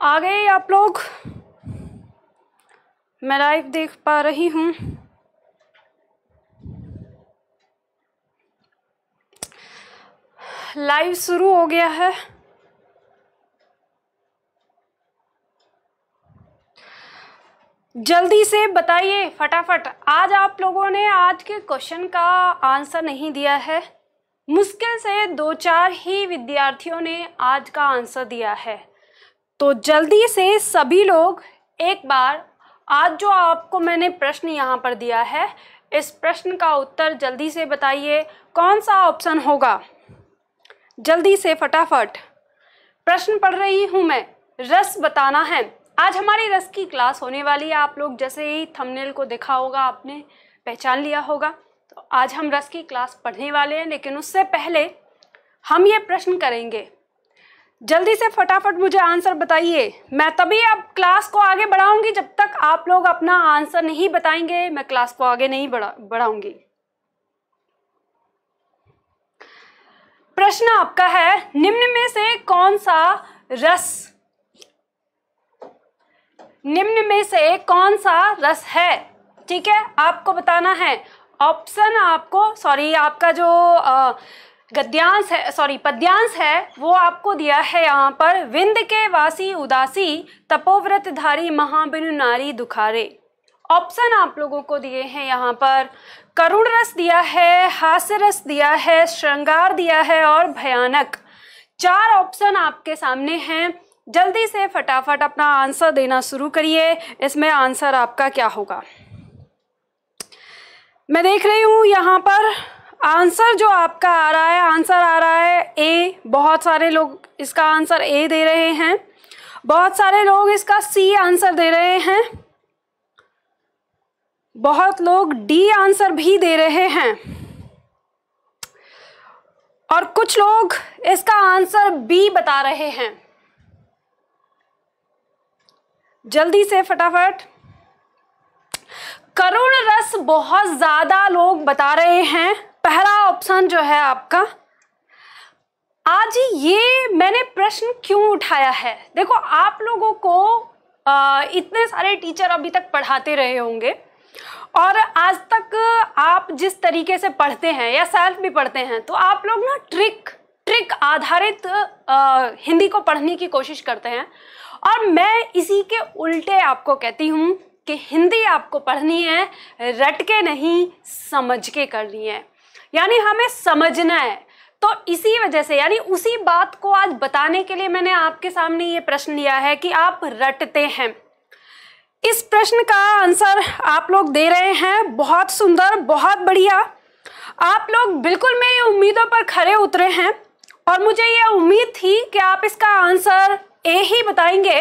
आ गए आप लोग। मैं लाइव देख पा रही हूँ। लाइव शुरू हो गया है। जल्दी से बताइए फटाफट। आज आप लोगों ने आज के क्वेश्चन का आंसर नहीं दिया है। मुश्किल से दो चार ही विद्यार्थियों ने आज का आंसर दिया है। तो जल्दी से सभी लोग एक बार, आज जो आपको मैंने प्रश्न यहाँ पर दिया है, इस प्रश्न का उत्तर जल्दी से बताइए। कौन सा ऑप्शन होगा? जल्दी से फटाफट। प्रश्न पढ़ रही हूँ मैं। रस बताना है। आज हमारी रस की क्लास होने वाली है। आप लोग जैसे ही थंबनेल को देखा होगा, आपने पहचान लिया होगा। तो आज हम रस की क्लास पढ़ने वाले हैं, लेकिन उससे पहले हम ये प्रश्न करेंगे। जल्दी से फटाफट मुझे आंसर बताइए। मैं तभी अब क्लास को आगे बढ़ाऊँगी जब तक आप लोग अपना आंसर नहीं बताएँगे। मैं क्लास को आगे नहीं बढ़ा, बढ़ाऊँगी। प्रश्न आपका है, निम्न में से कौन सा रस, निम्न में से कौन सा रस है? ठीक है, आपको बताना है। ऑप्शन आपको, सॉरी, आपका जो गद्यांश है सॉरी पद्यांश है, वो आपको दिया है यहाँ पर, विंद के वासी उदासी, तपोव्रतधारी महाबिनु नारी दुखारे। ऑप्शन आप लोगों को दिए हैं यहाँ पर करुण रस दिया है हास्य रस दिया है, श्रृंगार दिया है और भयानक। चार ऑप्शन आपके सामने हैं। जल्दी से फटाफट अपना आंसर देना शुरू करिए, इसमें आंसर आपका क्या होगा? मैं देख रही हूँ यहाँ पर आंसर जो आपका आ रहा है, आंसर आ रहा है ए बहुत सारे लोग इसका आंसर ए दे रहे हैं। बहुत सारे लोग इसका सी आंसर दे रहे हैं। बहुत लोग डी आंसर भी दे रहे हैं। और कुछ लोग इसका आंसर बी बता रहे हैं। जल्दी से, फटाफट। करुण रस बहुत ज़्यादा लोग बता रहे हैं। पहला ऑप्शन जो है आपका आज ये मैंने प्रश्न क्यों उठाया है? देखो आप लोगों को आ, इतने सारे टीचर अभी तक पढ़ाते रहे होंगे और आज तक आप जिस तरीके से पढ़ते हैं या सेल्फ भी पढ़ते हैं तो आप लोग ना ट्रिक ट्रिक आधारित आ, हिंदी को पढ़ने की कोशिश करते हैं। और मैं इसी के उल्टे आपको कहती हूँ कि हिंदी आपको पढ़नी है रट के नहीं समझ के करनी है। यानी हमें समझना है। तो इसी वजह से, यानी उसी बात को आज बताने के लिए मैंने आपके सामने ये प्रश्न लिया है कि आप रटते हैं। इस प्रश्न का आंसर आप लोग दे रहे हैं। बहुत सुंदर, बहुत बढ़िया। आप लोग बिल्कुल मेरी उम्मीदों पर खरे उतरे हैं और मुझे ये उम्मीद थी कि आप इसका आंसर ए ही बताएँगे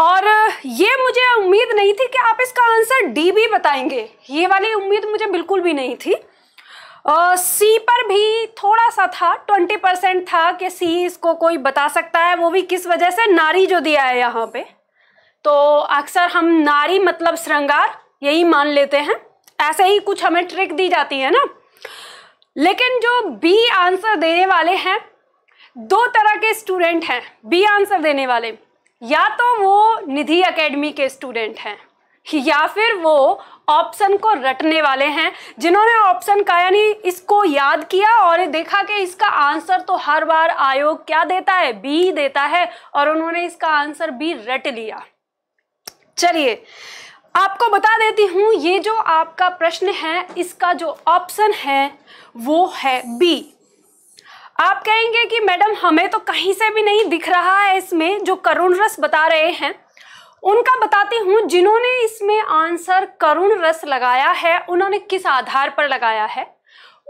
और ये मुझे उम्मीद नहीं थी कि आप इसका आंसर डी भी बताएँगे। ये वाली उम्मीद मुझे बिल्कुल भी नहीं थी। सी uh, पर भी थोड़ा सा था ट्वेंटी परसेंट था कि सी इसको कोई बता सकता है वो भी किस वजह से नारी जो दिया है यहाँ पे। तो अक्सर हम नारी मतलब श्रृंगार यही मान लेते हैं। ऐसे ही कुछ हमें ट्रिक दी जाती है ना। लेकिन जो बी आंसर देने वाले हैं दो तरह के स्टूडेंट हैं बी आंसर देने वाले। या तो वो निधि एकेडमी के स्टूडेंट हैं या फिर वो ऑप्शन को रटने वाले हैं, जिन्होंने ऑप्शन का यानी इसको याद किया और देखा कि इसका आंसर तो हर बार आयोग क्या देता है? बी देता है और उन्होंने इसका आंसर बी रट लिया। चलिए, आपको बता देती हूँ, ये जो आपका प्रश्न है, इसका जो ऑप्शन है, वो है बी। आप कहेंगे कि मैडम, हमें तो कहीं से भी नहीं दिख रहा है इसमें, जो करुण रस बता रहे हैं। उनका बताती हूँ, जिन्होंने इसमें आंसर करुण रस लगाया है, उन्होंने किस आधार पर लगाया है?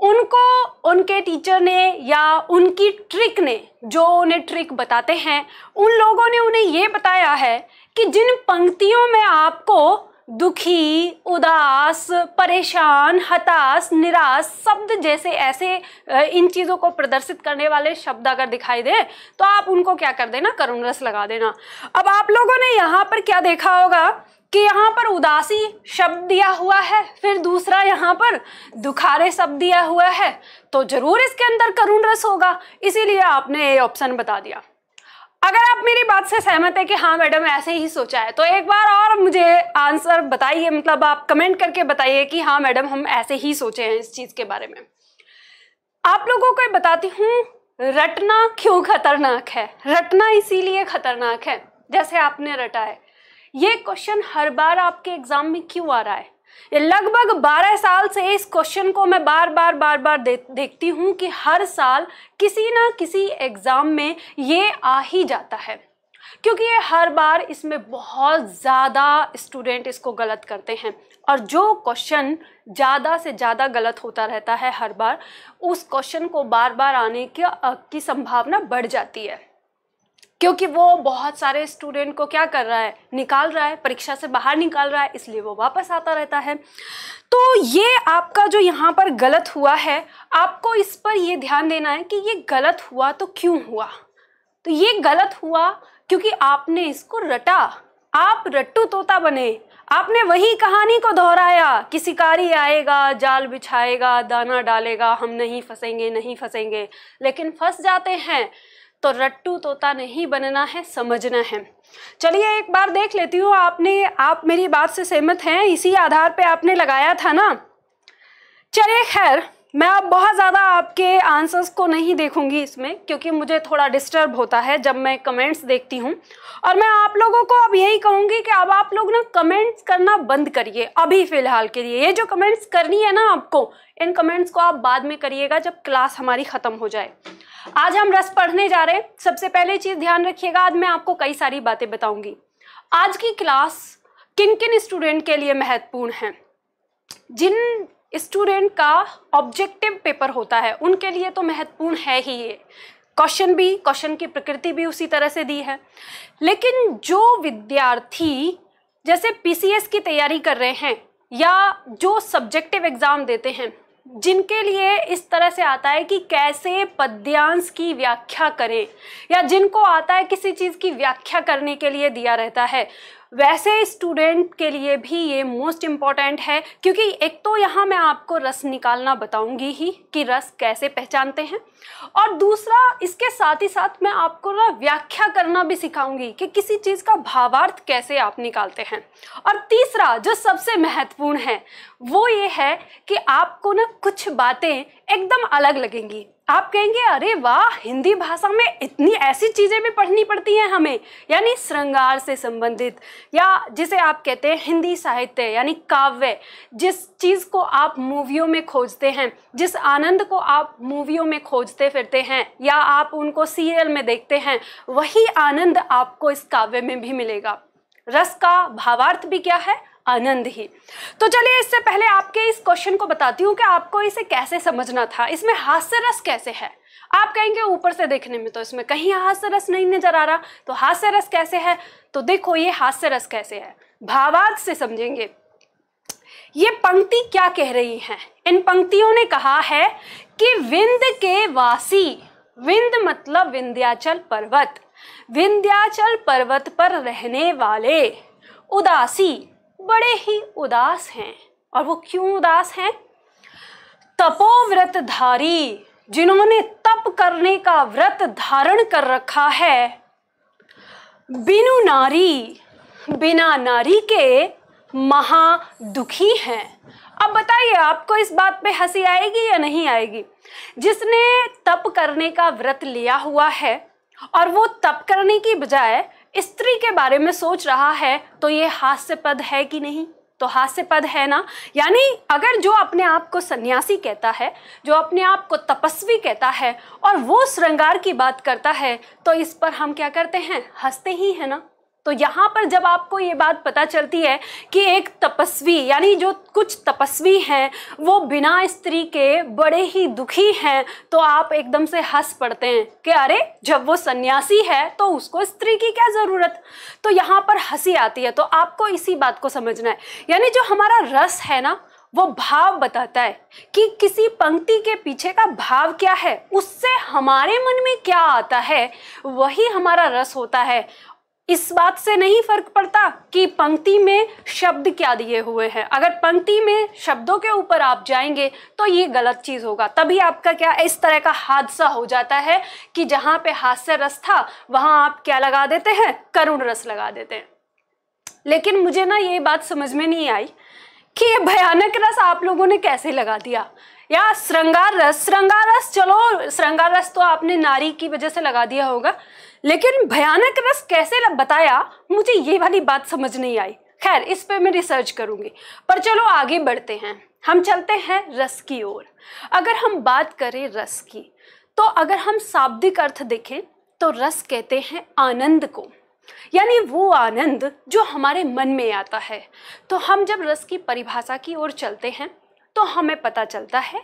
उनको, उनके टीचर ने या उनकी ट्रिक ने, जो उन्हें ट्रिक बताते हैं, उन लोगों ने उन्हें ये बताया है कि जिन पंक्तियों में आपको दुखी, उदास, परेशान, हताश, निराश, शब्द जैसे ऐसे इन चीज़ों को प्रदर्शित करने वाले शब्द अगर दिखाई दे तो आप उनको क्या कर देना? करुण रस लगा देना। अब आप लोगों ने यहाँ पर क्या देखा होगा कि यहाँ पर उदासी शब्द दिया हुआ है, फिर दूसरा यहाँ पर दुखारे शब्द दिया हुआ है तो ज़रूर इसके अंदर करुण रस होगा। इसीलिए आपने ये ऑप्शन बता दिया। अगर आप मेरी बात से सहमत है कि हाँ मैडम, ऐसे ही सोचा है तो एक बार और मुझे आंसर बताइए मतलब आप कमेंट करके बताइए कि हाँ मैडम, हम ऐसे ही सोचे हैं इस चीज़ के बारे में। आप लोगों को बताती हूँ, रटना क्यों खतरनाक है? रटना इसीलिए खतरनाक है, जैसे आपने रटा है। ये क्वेश्चन हर बार आपके एग्ज़ाम में क्यों आ रहा है? ये लगभग 12 साल से इस क्वेश्चन को मैं बार बार बार बार दे, देखती हूँ कि हर साल किसी ना किसी एग्ज़ाम में ये आ ही जाता है। क्योंकि ये हर बार इसमें बहुत ज़्यादा स्टूडेंट इसको गलत करते हैं। और जो क्वेश्चन ज़्यादा से ज़्यादा गलत होता रहता है हर बार उस क्वेश्चन को बार बार आने की की संभावना बढ़ जाती है। क्योंकि वो बहुत सारे स्टूडेंट को क्या कर रहा है? निकाल रहा है, परीक्षा से बाहर निकाल रहा है, इसलिए वो वापस आता रहता है। तो ये आपका जो यहाँ पर गलत हुआ है, आपको इस पर ये ध्यान देना है कि ये गलत हुआ तो क्यों हुआ? तो ये गलत हुआ क्योंकि आपने इसको रटा। आप रट्टू तोता बने। आपने वही कहानी को दोहराया। कि शिकारी आएगा, जाल बिछाएगा, दाना डालेगा, हम नहीं फंसेंगे नहीं फंसेंगे। लेकिन फंस जाते हैं। तो रट्टू तोता नहीं बनना है, समझना है। चलिए एक बार देख लेती हूँ, आपने, आप मेरी बात से सहमत हैं, इसी आधार पे आपने लगाया था ना? चलिए खैर, मैं अब बहुत ज़्यादा आपके आंसर्स को नहीं देखूँगी इसमें, क्योंकि मुझे थोड़ा डिस्टर्ब होता है जब मैं कमेंट्स देखती हूँ। और मैं आप लोगों को अब यही कहूँगी कि अब आप लोग ना कमेंट्स करना बंद करिए, अभी फ़िलहाल के लिए। ये जो कमेंट्स करनी है ना आपको इन कमेंट्स को आप बाद में करिएगा जब क्लास हमारी ख़त्म हो जाए। आज हम रस पढ़ने जा रहे हैं। सबसे पहले चीज़ ध्यान रखिएगा, आज मैं आपको कई सारी बातें बताऊँगी। आज की क्लास किन किन स्टूडेंट के लिए महत्वपूर्ण है? जिन स्टूडेंट का ऑब्जेक्टिव पेपर होता है, उनके लिए तो महत्वपूर्ण है ही ये। क्वेश्चन भी क्वेश्चन की प्रकृति भी उसी तरह से दी है। लेकिन जो विद्यार्थी, जैसे पीसीएस की तैयारी कर रहे हैं, या जो सब्जेक्टिव एग्ज़ाम देते हैं जिनके लिए इस तरह से आता है कि कैसे पद्यांश की व्याख्या करें, या जिनको आता है किसी चीज़ की व्याख्या करने के लिए दिया रहता है। वैसे स्टूडेंट के लिए भी ये मोस्ट इंपॉर्टेंट है, क्योंकि एक तो यहाँ मैं आपको रस निकालना बताऊँगी ही कि रस कैसे पहचानते हैं। और दूसरा, इसके साथ ही साथ मैं आपको ना व्याख्या करना भी सिखाऊँगी कि किसी चीज़ का भावार्थ कैसे आप निकालते हैं। और तीसरा, जो सबसे महत्वपूर्ण है, वो ये है कि आपको ना कुछ बातें एकदम अलग लगेंगी। आप कहेंगे, अरे वाह, हिंदी भाषा में इतनी ऐसी चीज़ें भी पढ़नी पड़ती हैं हमें। यानी श्रृंगार से संबंधित, या जिसे आप कहते हैं हिंदी साहित्य, यानी काव्य, जिस चीज़ को आप मूवियों में खोजते हैं, जिस आनंद को आप मूवियों में खोजते फिरते हैं, या आप उनको सीरियल में देखते हैं, वही आनंद आपको इस काव्य में भी मिलेगा। रस का भावार्थ भी क्या है? आनंद ही। तो चलिए इससे पहले आपके इस क्वेश्चन को बताती हूँ कि आपको इसे कैसे समझना था। इसमें हास्य रस कैसे है? आप कहेंगे ऊपर से देखने में तो इसमें कहीं हास्य रस नहीं नज़र आ रहा। तो हास्य रस कैसे है? तो देखो ये हास्य रस कैसे है। भावार्थ से समझेंगे। ये पंक्ति क्या कह रही है? इन पंक्तियों ने कहा है कि विंद के वासी विंद मतलब विंध्याचल पर्वत विंध्याचल पर्वत पर रहने वाले उदासी बड़े ही उदास हैं। और वो क्यों उदास हैं? तपोव्रतधारी, जिन्होंने तप करने का व्रत धारण कर रखा है, बिनु नारी, बिना नारी के महा दुखी हैं। अब बताइए, आपको इस बात पे हँसी आएगी या नहीं आएगी? जिसने तप करने का व्रत लिया हुआ है, और वो तप करने की बजाय स्त्री के बारे में सोच रहा है तो ये हास्यपद है कि नहीं? तो हास्यपद है ना? यानी अगर जो अपने आप को सन्यासी कहता है, जो अपने आप को तपस्वी कहता है, और वो श्रृंगार की बात करता है तो इस पर हम क्या करते हैं? हँसते ही है ना? तो यहाँ पर जब आपको ये बात पता चलती है कि एक तपस्वी, यानी जो कुछ तपस्वी हैं, वो बिना स्त्री के बड़े ही दुखी हैं तो आप एकदम से हंस पड़ते हैं कि अरे, जब वो सन्यासी है तो उसको स्त्री की क्या ज़रूरत? तो यहाँ पर हँसी आती है। तो आपको इसी बात को समझना है। यानी जो हमारा रस है ना, वो भाव बताता है कि किसी पंक्ति के पीछे का भाव क्या है? उससे हमारे मन में क्या आता है? वही हमारा रस होता है। इस बात से नहीं फ़र्क पड़ता कि पंक्ति में शब्द क्या दिए हुए हैं। अगर पंक्ति में शब्दों के ऊपर आप जाएँगे तो ये गलत चीज़ होगा। तभी आपका क्या इस तरह का हादसा हो जाता है कि जहाँ पे हास्य रस था, वहाँ आप क्या लगा देते हैं? करुण रस लगा देते हैं। लेकिन मुझे ना ये बात समझ में नहीं आई कि ये भयानक रस आप लोगों ने कैसे लगा दिया। या श्रृंगार रस श्रृंगार रस, चलो, श्रृंगार रस तो आपने नारी की वजह से लगा दिया होगा। लेकिन भयानक रस कैसे बताया, मुझे ये वाली बात समझ नहीं आई। खैर, इस पे मैं रिसर्च करूँगी। पर चलो आगे बढ़ते हैं। हम चलते हैं रस की ओर। अगर हम बात करें रस की तो अगर हम शाब्दिक अर्थ देखें तो रस कहते हैं आनंद को। यानी वो आनंद जो हमारे मन में आता है। तो हम जब रस की परिभाषा की ओर चलते हैं तो हमें पता चलता है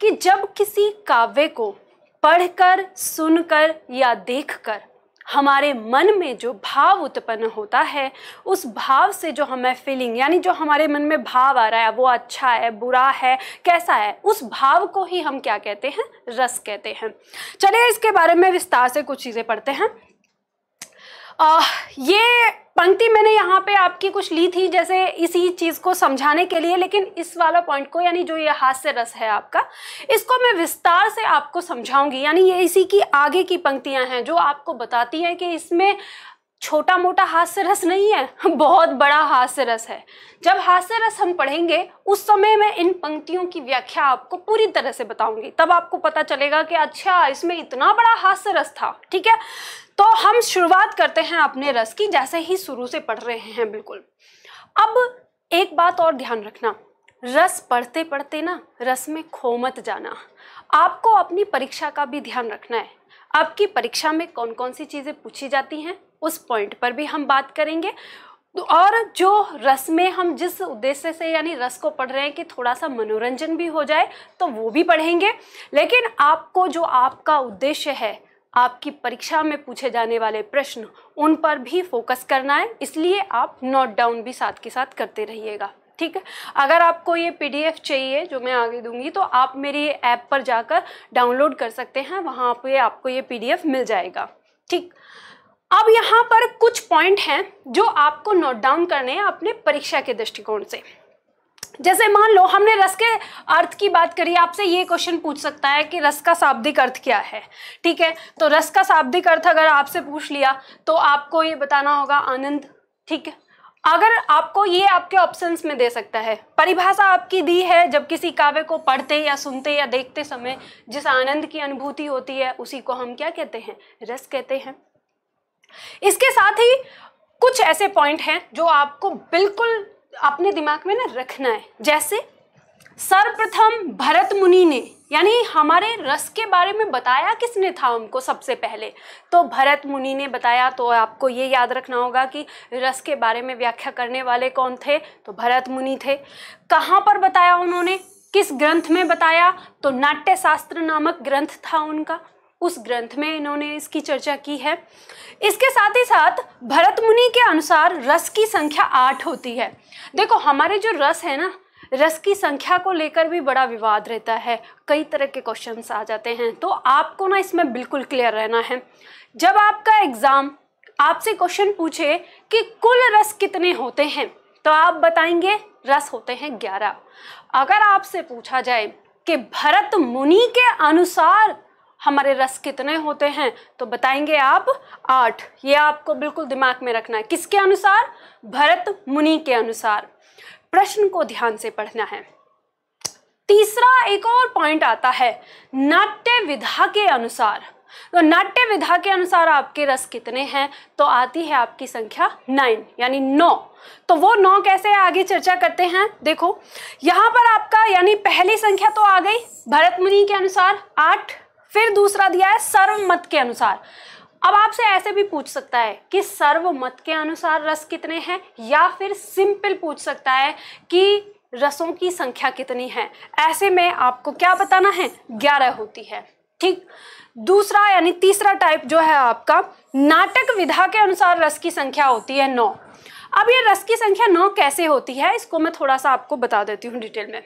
कि जब किसी काव्य को पढ़कर, सुनकर या देखकर हमारे मन में जो भाव उत्पन्न होता है, उस भाव से जो हमें फीलिंग यानी जो हमारे मन में भाव आ रहा है, वो अच्छा है, बुरा है, कैसा है, उस भाव को ही हम क्या कहते हैं? रस कहते हैं। चलिए इसके बारे में विस्तार से कुछ चीज़ें पढ़ते हैं। आ, ये पंक्ति मैंने यहाँ पे आपकी कुछ ली थी जैसे इसी चीज़ को समझाने के लिए लेकिन इस वाला पॉइंट को यानी जो ये हास्य रस है आपका इसको मैं विस्तार से आपको समझाऊँगी। यानी ये इसी की आगे की पंक्तियाँ हैं जो आपको बताती है कि इसमें छोटा मोटा हास्य रस नहीं है, बहुत बड़ा हास्य रस है। जब हास्य रस हम पढ़ेंगे, उस समय मैं इन पंक्तियों की व्याख्या आपको पूरी तरह से बताऊँगी। तब आपको पता चलेगा कि अच्छा इसमें इतना बड़ा हास्य रस था, ठीक है? तो हम शुरुआत करते हैं अपने रस की, जैसे ही शुरू से पढ़ रहे हैं, बिल्कुल। अब एक बात और ध्यान रखना। रस पढ़ते पढ़ते ना, रस में खो मत जाना। आपको अपनी परीक्षा का भी ध्यान रखना है। आपकी परीक्षा में कौन कौन सी चीज़ें पूछी जाती हैं? उस पॉइंट पर भी हम बात करेंगे। और जो रस में हम जिस उद्देश्य से यानी रस को पढ़ रहे हैं कि थोड़ा सा मनोरंजन भी हो जाए तो वो भी पढ़ेंगे। लेकिन आपको जो आपका उद्देश्य है, आपकी परीक्षा में पूछे जाने वाले प्रश्न, उन पर भी फोकस करना है। इसलिए आप नोट डाउन भी साथ के साथ करते रहिएगा, ठीक है? अगर आपको ये पीडीएफ चाहिए, जो मैं आगे दूँगी तो आप मेरी ऐप पर जाकर डाउनलोड कर सकते हैं। वहाँ पे आपको ये पीडीएफ मिल जाएगा, ठीक? अब यहाँ पर कुछ पॉइंट हैं जो आपको नोट डाउन करने हैं अपने परीक्षा के दृष्टिकोण से। जैसे मान लो, हमने रस के अर्थ की बात करी, आपसे ये क्वेश्चन पूछ सकता है कि रस का शाब्दिक अर्थ क्या है? ठीक है? तो रस का शाब्दिक अर्थ अगर आपसे पूछ लिया तो आपको ये बताना होगा, आनंद। ठीक है? अगर आपको ये आपके ऑप्शंस में दे सकता है। परिभाषा आपकी दी है, जब किसी काव्य को पढ़ते या सुनते या देखते समय जिस आनंद की अनुभूति होती है, उसी को हम क्या कहते हैं? रस कहते हैं। इसके साथ ही कुछ ऐसे पॉइंट हैं जो आपको बिल्कुल अपने दिमाग में ना रखना है। जैसे, सर्वप्रथम भरत मुनि ने, यानी हमारे रस के बारे में बताया किसने था हमको सबसे पहले? तो भरत मुनि ने बताया तो आपको ये याद रखना होगा कि रस के बारे में व्याख्या करने वाले कौन थे? तो भरत मुनि थे। कहाँ पर बताया उन्होंने? किस ग्रंथ में बताया? तो नाट्य शास्त्र नामक ग्रंथ था उनका। उस ग्रंथ में इन्होंने इसकी चर्चा की है। इसके साथ ही साथ भरत मुनि के अनुसार रस की संख्या आठ होती है। देखो, हमारे जो रस है ना, रस की संख्या को लेकर भी बड़ा विवाद रहता है। कई तरह के क्वेश्चंस आ जाते हैं। तो आपको ना इसमें बिल्कुल क्लियर रहना है। जब आपका एग्ज़ाम आपसे क्वेश्चन पूछे कि कुल रस कितने होते हैं तो आप बताएँगे, रस होते हैं ग्यारह। अगर आपसे पूछा जाए कि भरत मुनि के अनुसार हमारे रस कितने होते हैं? तो बताएँगे आप आठ। ये आपको बिल्कुल दिमाग में रखना है। किसके अनुसार? भरत मुनि के अनुसार। प्रश्न को ध्यान से पढ़ना है। तीसरा एक और पॉइंट आता है, नाट्य विधा के अनुसार। तो नाट्य विधा के अनुसार आपके रस कितने हैं? तो आती है आपकी संख्या नाइन यानी नौ। तो वो नौ कैसे आगे चर्चा करते हैं? देखो, यहाँ पर आपका, यानी पहली संख्या तो आ गई, भरत मुनि के अनुसार आठ फिर दूसरा दिया है सर्वमत के अनुसार। अब आपसे ऐसे भी पूछ सकता है कि सर्वमत के अनुसार रस कितने हैं, या फिर सिंपल पूछ सकता है कि रसों की संख्या कितनी है। ऐसे में आपको क्या बताना है? ग्यारह होती है। ठीक? दूसरा यानी तीसरा टाइप जो है आपका, नाटक विधा के अनुसार रस की संख्या होती है नौ। अब ये रस की संख्या नौ कैसे होती है, इसको मैं थोड़ा सा आपको बता देती हूँ डिटेल में।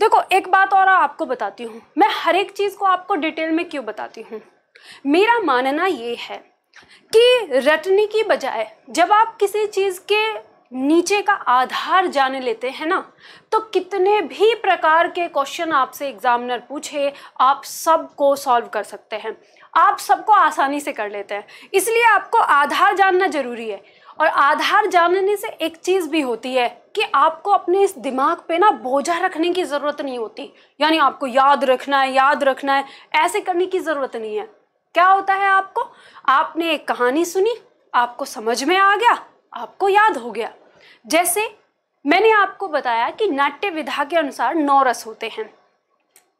देखो, एक बात और आपको बताती हूँ। मैं हर एक चीज़ को आपको डिटेल में क्यों बताती हूँ? मेरा मानना ये है कि रटने की बजाय जब आप किसी चीज़ के नीचे का आधार जान लेते हैं ना तो कितने भी प्रकार के क्वेश्चन आपसे एग्जामिनर पूछे, आप सबको सॉल्व कर सकते हैं। आप सबको आसानी से कर लेते हैं। इसलिए आपको आधार जानना ज़रूरी है। और आधार जानने से एक चीज़ भी होती है कि आपको अपने इस दिमाग पे ना बोझा रखने की ज़रूरत नहीं होती। यानी आपको याद रखना है, याद रखना है, ऐसे करने की ज़रूरत नहीं है। क्या होता है आपको? आपने एक कहानी सुनी, आपको समझ में आ गया, आपको याद हो गया। जैसे मैंने आपको बताया कि नाट्य विधा के अनुसार नौ रस होते हैं।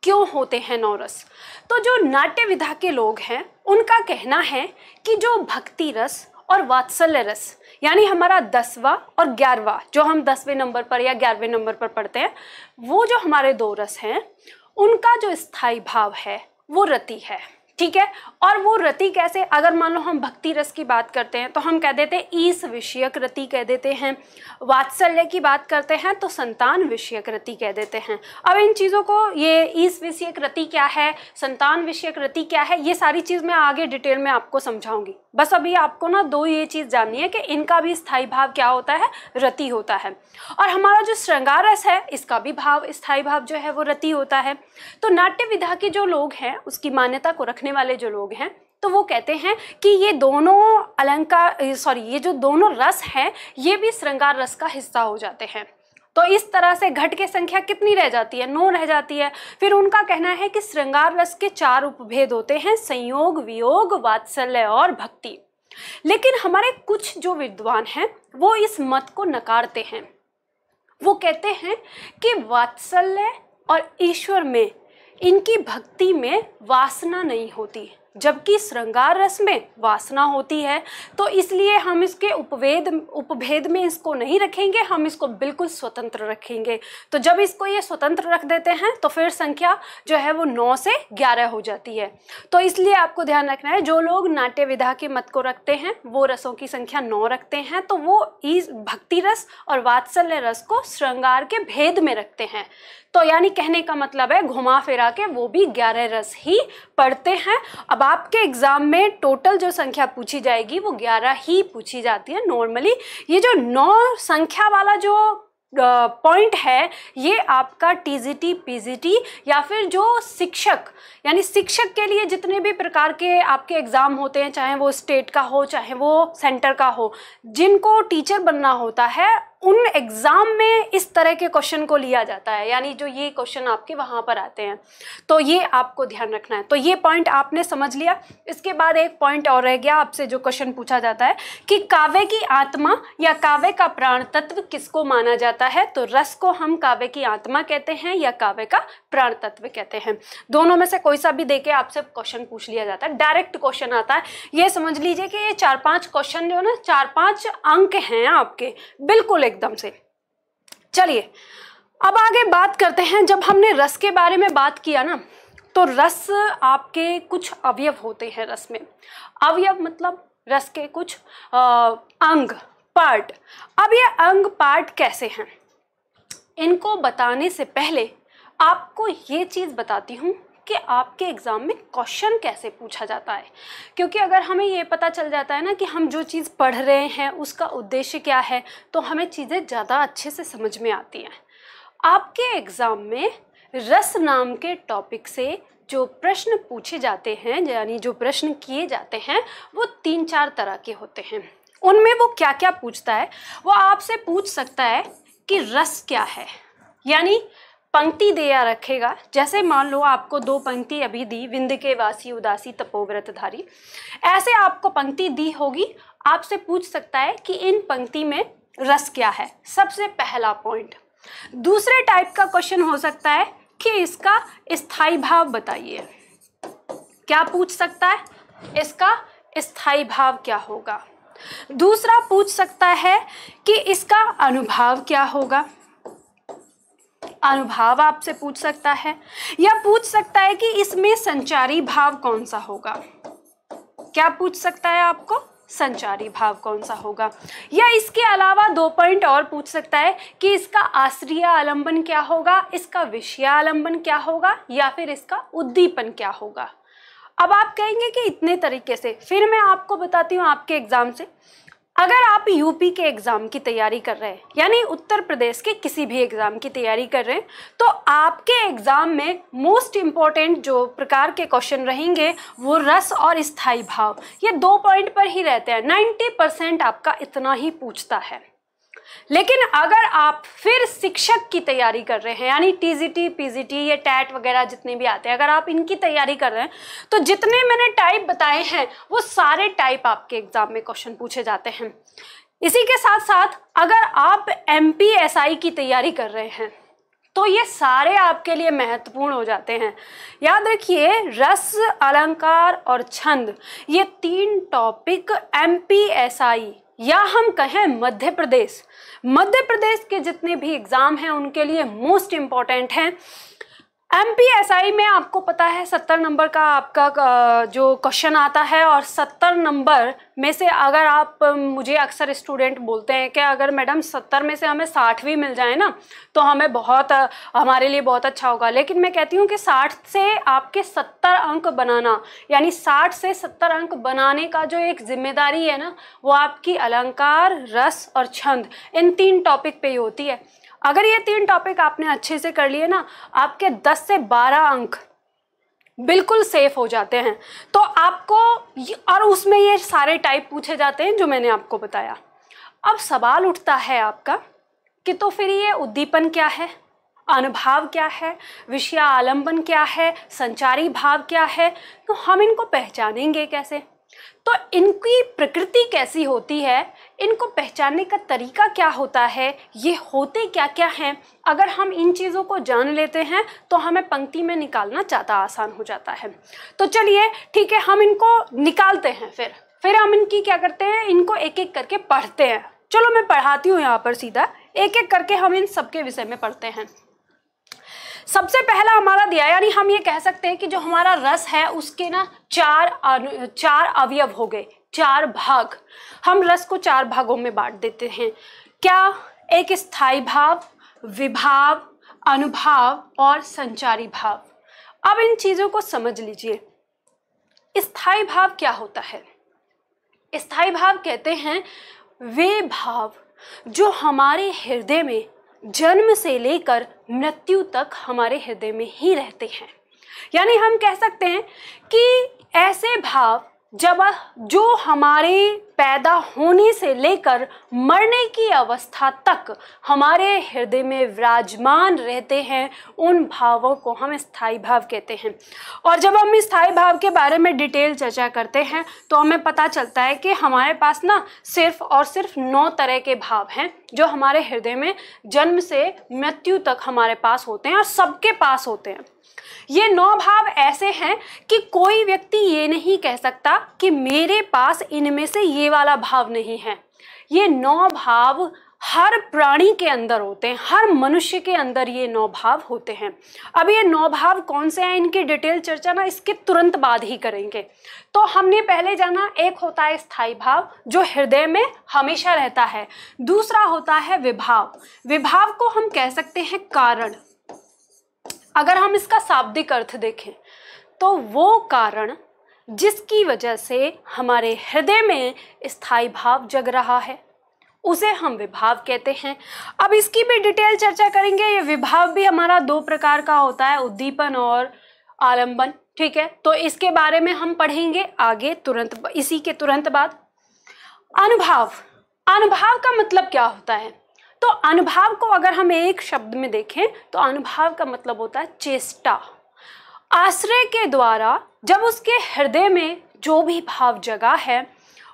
क्यों होते हैं नौ रस तो जो नाट्य विधा के लोग हैं, उनका कहना है कि जो भक्ति रस और वात्सल्य रस यानी हमारा दसवा और ग्यारहवा, जो हम दसवें नंबर पर या ग्यारहवें नंबर पर पढ़ते हैं, वो जो हमारे दो रस हैं, उनका जो स्थायी भाव है, वो रति है। ठीक है? और वो रति कैसे? अगर मान लो हम भक्ति रस की बात करते हैं तो हम कह देते हैं ईस विषयक रति कह देते हैं। वात्सल्य की बात करते हैं तो संतान विषयक रति कह देते हैं। अब इन चीज़ों को, ये ईस विषयक रति क्या है? संतान विषयक रति क्या है? ये सारी चीज़ मैं आगे डिटेल में आपको समझाऊँगी। बस अभी आपको ना दो ये चीज़ जाननी है कि इनका भी स्थायी भाव क्या होता है? रति होता है। और हमारा जो श्रृंगार रस है, इसका भी भाव, स्थायी भाव जो है, वो रति होता है। तो नाट्य विधा के जो लोग हैं, उसकी मान्यता को रखने वाले जो लोग हैं तो वो कहते हैं कि ये दोनों अलंकार सॉरी ये जो दोनों रस हैं, ये भी श्रृंगार रस का हिस्सा हो जाते हैं। तो इस तरह से घट की संख्या कितनी रह जाती है? नौ रह जाती है। फिर उनका कहना है कि श्रृंगार रस के चार उपभेद होते हैं, संयोग, वियोग, वात्सल्य और भक्ति। लेकिन हमारे कुछ जो विद्वान हैं, वो इस मत को नकारते हैं। वो कहते हैं कि वात्सल्य और ईश्वर में इनकी भक्ति में वासना नहीं होती, जबकि श्रृंगार रस में वासना होती है। तो इसलिए हम इसके उपवेद, उपभेद में इसको नहीं रखेंगे, हम इसको बिल्कुल स्वतंत्र रखेंगे। तो जब इसको ये स्वतंत्र रख देते हैं तो फिर संख्या जो है वो नौ से ग्यारह हो जाती है। तो इसलिए आपको ध्यान रखना है, जो लोग नाट्य विधा के मत को रखते हैं, वो रसों की संख्या नौ रखते हैं तो वो इस भक्ति रस और वात्सल्य रस को श्रृंगार के भेद में रखते हैं। तो यानी कहने का मतलब है घुमा फिरा के वो भी ग्यारह रस ही पढ़ते हैं। अब आपके एग्ज़ाम में टोटल जो संख्या पूछी जाएगी वो ग्यारह ही पूछी जाती है नॉर्मली। ये जो नौ संख्या वाला जो पॉइंट uh, है ये आपका टीजीटी पीजीटी या फिर जो शिक्षक यानी शिक्षक के लिए जितने भी प्रकार के आपके एग्ज़ाम होते हैं चाहे वो स्टेट का हो चाहे वो सेंटर का हो जिनको टीचर बनना होता है उन एग्ज़ाम में इस तरह के क्वेश्चन को लिया जाता है। यानी जो ये क्वेश्चन आपके वहाँ पर आते हैं। तो ये आपको ध्यान रखना है। तो ये पॉइंट आपने समझ लिया। इसके बाद एक पॉइंट और रह गया आपसे जो क्वेश्चन पूछा जाता है कि काव्य की आत्मा या काव्य का प्राण तत्व किसको माना जाता है? तो रस को हम काव्य की आत्मा कहते हैं या काव्य का प्राण तत्व कहते हैं। दोनों में से कोई सा भी देके आपसे क्वेश्चन पूछ लिया जाता है। डायरेक्ट क्वेश्चन आता है। ये समझ लीजिए कि ये चार पाँच क्वेश्चन जो है ना चार पाँच अंक हैं आपके। बिल्कुल एकदम से। चलिए अब आगे बात करते हैं। जब हमने रस के बारे में बात किया ना तो रस आपके कुछ अवयव होते हैं रस में। अवयव मतलब रस के कुछ आ, अंग पार्ट अब ये अंग पार्ट कैसे हैं? इनको बताने से पहले आपको ये चीज़ बताती हूँ। कि आपके एग्ज़ाम में क्वेश्चन कैसे पूछा जाता है? क्योंकि अगर हमें ये पता चल जाता है ना कि हम जो चीज़ पढ़ रहे हैं, उसका उद्देश्य क्या है तो हमें चीज़ें ज़्यादा अच्छे से समझ में आती हैं। आपके एग्ज़ाम में रस नाम के टॉपिक से जो प्रश्न पूछे जाते हैं, यानी जो प्रश्न किए जाते हैं, वो तीन चार तरह के होते हैं। उनमें वो क्या क्या पूछता है? वो आपसे पूछ सकता है कि रस क्या है? यानी पंक्ति दिया रखेगा। जैसे मान लो आपको दो पंक्ति अभी दी विंद के वासी उदासी, तपोव्रतधारी। ऐसे आपको पंक्ति दी होगी। आपसे पूछ सकता है कि इन पंक्ति में रस क्या है? सबसे पहला पॉइंट दूसरे टाइप का क्वेश्चन हो सकता है कि इसका स्थायी भाव बताइए। क्या पूछ सकता है? इसका स्थायी भाव क्या होगा? दूसरा पूछ सकता है कि इसका अनुभाव क्या होगा? अनुभाव आपसे पूछ सकता है या पूछ सकता है कि इसमें संचारी भाव कौन सा होगा? क्या पूछ सकता है आपको? संचारी भाव कौन सा होगा? या इसके अलावा दो पॉइंट और पूछ सकता है कि इसका आश्रिय आलंबन क्या होगा? इसका विषय आलंबन क्या होगा? या फिर इसका उद्दीपन क्या होगा? अब आप कहेंगे कि इतने तरीके से। फिर मैं आपको बताती हूँ आपके एग्ज़ाम से अगर आप यूपी के एग्ज़ाम की तैयारी कर रहे हैं, यानी उत्तर प्रदेश के किसी भी एग्ज़ाम की तैयारी कर रहे हैं तो आपके एग्ज़ाम में मोस्ट इंपॉर्टेंट जो प्रकार के क्वेश्चन रहेंगे, वो रस और स्थायी भाव। ये दो पॉइंट पर ही रहते हैं। नाइन्टी परसेंट आपका इतना ही पूछता है। लेकिन अगर आप फिर शिक्षक की तैयारी कर रहे हैं, यानी टीजीटी पीजीटी या टैट वगैरह जितने भी आते हैं, अगर आप इनकी तैयारी कर रहे हैं तो जितने मैंने टाइप बताए हैं, वो सारे टाइप आपके एग्ज़ाम में क्वेश्चन पूछे जाते हैं। इसी के साथ साथ अगर आप एमपीएसआई की तैयारी कर रहे हैं तो ये सारे आपके लिए महत्वपूर्ण हो जाते हैं। याद रखिए, रस, अलंकार और छंद, ये तीन टॉपिक एमपीएसआई या हम कहें मध्य प्रदेश। मध्य प्रदेश के जितने भी एग्ज़ाम हैं, उनके लिए मोस्ट इंपॉर्टेंट हैं। एम में आपको पता है सत्तर नंबर का आपका जो क्वेश्चन आता है और सत्तर नंबर में से अगर आप मुझे अक्सर स्टूडेंट बोलते हैं कि अगर मैडम सत्तर में से हमें साठ भी मिल जाए ना तो हमें बहुत, हमारे लिए बहुत अच्छा होगा। लेकिन मैं कहती हूँ कि साठ से आपके सत्तर अंक बनाना, यानी साठ से सत्तर अंक बनाने का जो एक ज़िम्मेदारी है ना, वो आपकी अलंकार, रस और छंद, इन तीन टॉपिक पे ही होती है। अगर ये तीन टॉपिक आपने अच्छे से कर लिए ना, आपके 10 से 12 अंक बिल्कुल सेफ़ हो जाते हैं। तो आपको और उसमें ये सारे टाइप पूछे जाते हैं जो मैंने आपको बताया। अब सवाल उठता है आपका कि तो फिर ये उद्दीपन क्या है? अनुभाव क्या है? विषय आलंबन क्या है? संचारी भाव क्या है? तो हम इनको पहचानेंगे कैसे? तो इनकी प्रकृति कैसी होती है? इनको पहचानने का तरीका क्या होता है? ये होते क्या क्या हैं? अगर हम इन चीज़ों को जान लेते हैं तो हमें पंक्ति में निकालना ज़्यादा आसान हो जाता है। तो चलिए, ठीक है, हम इनको निकालते हैं फिर। फिर हम इनकी क्या करते हैं? इनको एक एक करके पढ़ते हैं। चलो, मैं पढ़ाती हूँ यहाँ पर सीधा। एक एक करके हम इन सबके विषय में पढ़ते हैं। सबसे पहला हमारा दिया यानी हम ये कह सकते हैं कि जो हमारा रस है, उसके ना चार चार अवयव हो गए। चार भाग। हम रस को चार भागों में बांट देते हैं। क्या एक स्थायी भाव, विभाव, अनुभाव और संचारी भाव? अब इन चीज़ों को समझ लीजिए। स्थायी भाव क्या होता है? स्थायी भाव कहते हैं वे भाव जो हमारे हृदय में जन्म से लेकर मृत्यु तक हमारे हृदय में ही रहते हैं। यानी हम कह सकते हैं कि ऐसे भाव जब जो हमारे पैदा होने से लेकर मरने की अवस्था तक हमारे हृदय में विराजमान रहते हैं, उन भावों को हम स्थायी भाव कहते हैं। और जब हम स्थायी भाव के बारे में डिटेल चर्चा करते हैं तो हमें पता चलता है कि हमारे पास ना सिर्फ़ और सिर्फ़ नौ तरह के भाव हैं, जो हमारे हृदय में जन्म से मृत्यु तक हमारे पास होते हैं और सबके पास होते हैं। ये नौ भाव ऐसे हैं कि कोई व्यक्ति ये नहीं कह सकता कि मेरे पास इनमें से ये वाला भाव नहीं है। ये नौ भाव हर प्राणी के अंदर होते हैं, हर मनुष्य के अंदर ये नौ भाव होते हैं। अब ये नौ भाव कौन से हैं, इनकी डिटेल चर्चा ना इसके तुरंत बाद ही करेंगे। तो हमने पहले जाना, एक होता है स्थायी भाव, जो हृदय में हमेशा रहता है। दूसरा होता है विभाव। विभाव को हम कह सकते हैं कारण। अगर हम इसका शाब्दिक अर्थ देखें तो वो कारण जिसकी वजह से हमारे हृदय में स्थायी भाव जग रहा है, उसे हम विभाव कहते हैं। अब इसकी भी डिटेल चर्चा करेंगे। ये विभाव भी हमारा दो प्रकार का होता है, उद्दीपन और आलंबन, ठीक है? तो इसके बारे में हम पढ़ेंगे आगे तुरंत, इसी के तुरंत बाद। अनुभाव। अनुभाव का मतलब क्या होता है? तो अनुभाव को अगर हम एक शब्द में देखें तो अनुभाव का मतलब होता है चेष्टा। आश्रय के द्वारा जब उसके हृदय में जो भी भाव जगा है,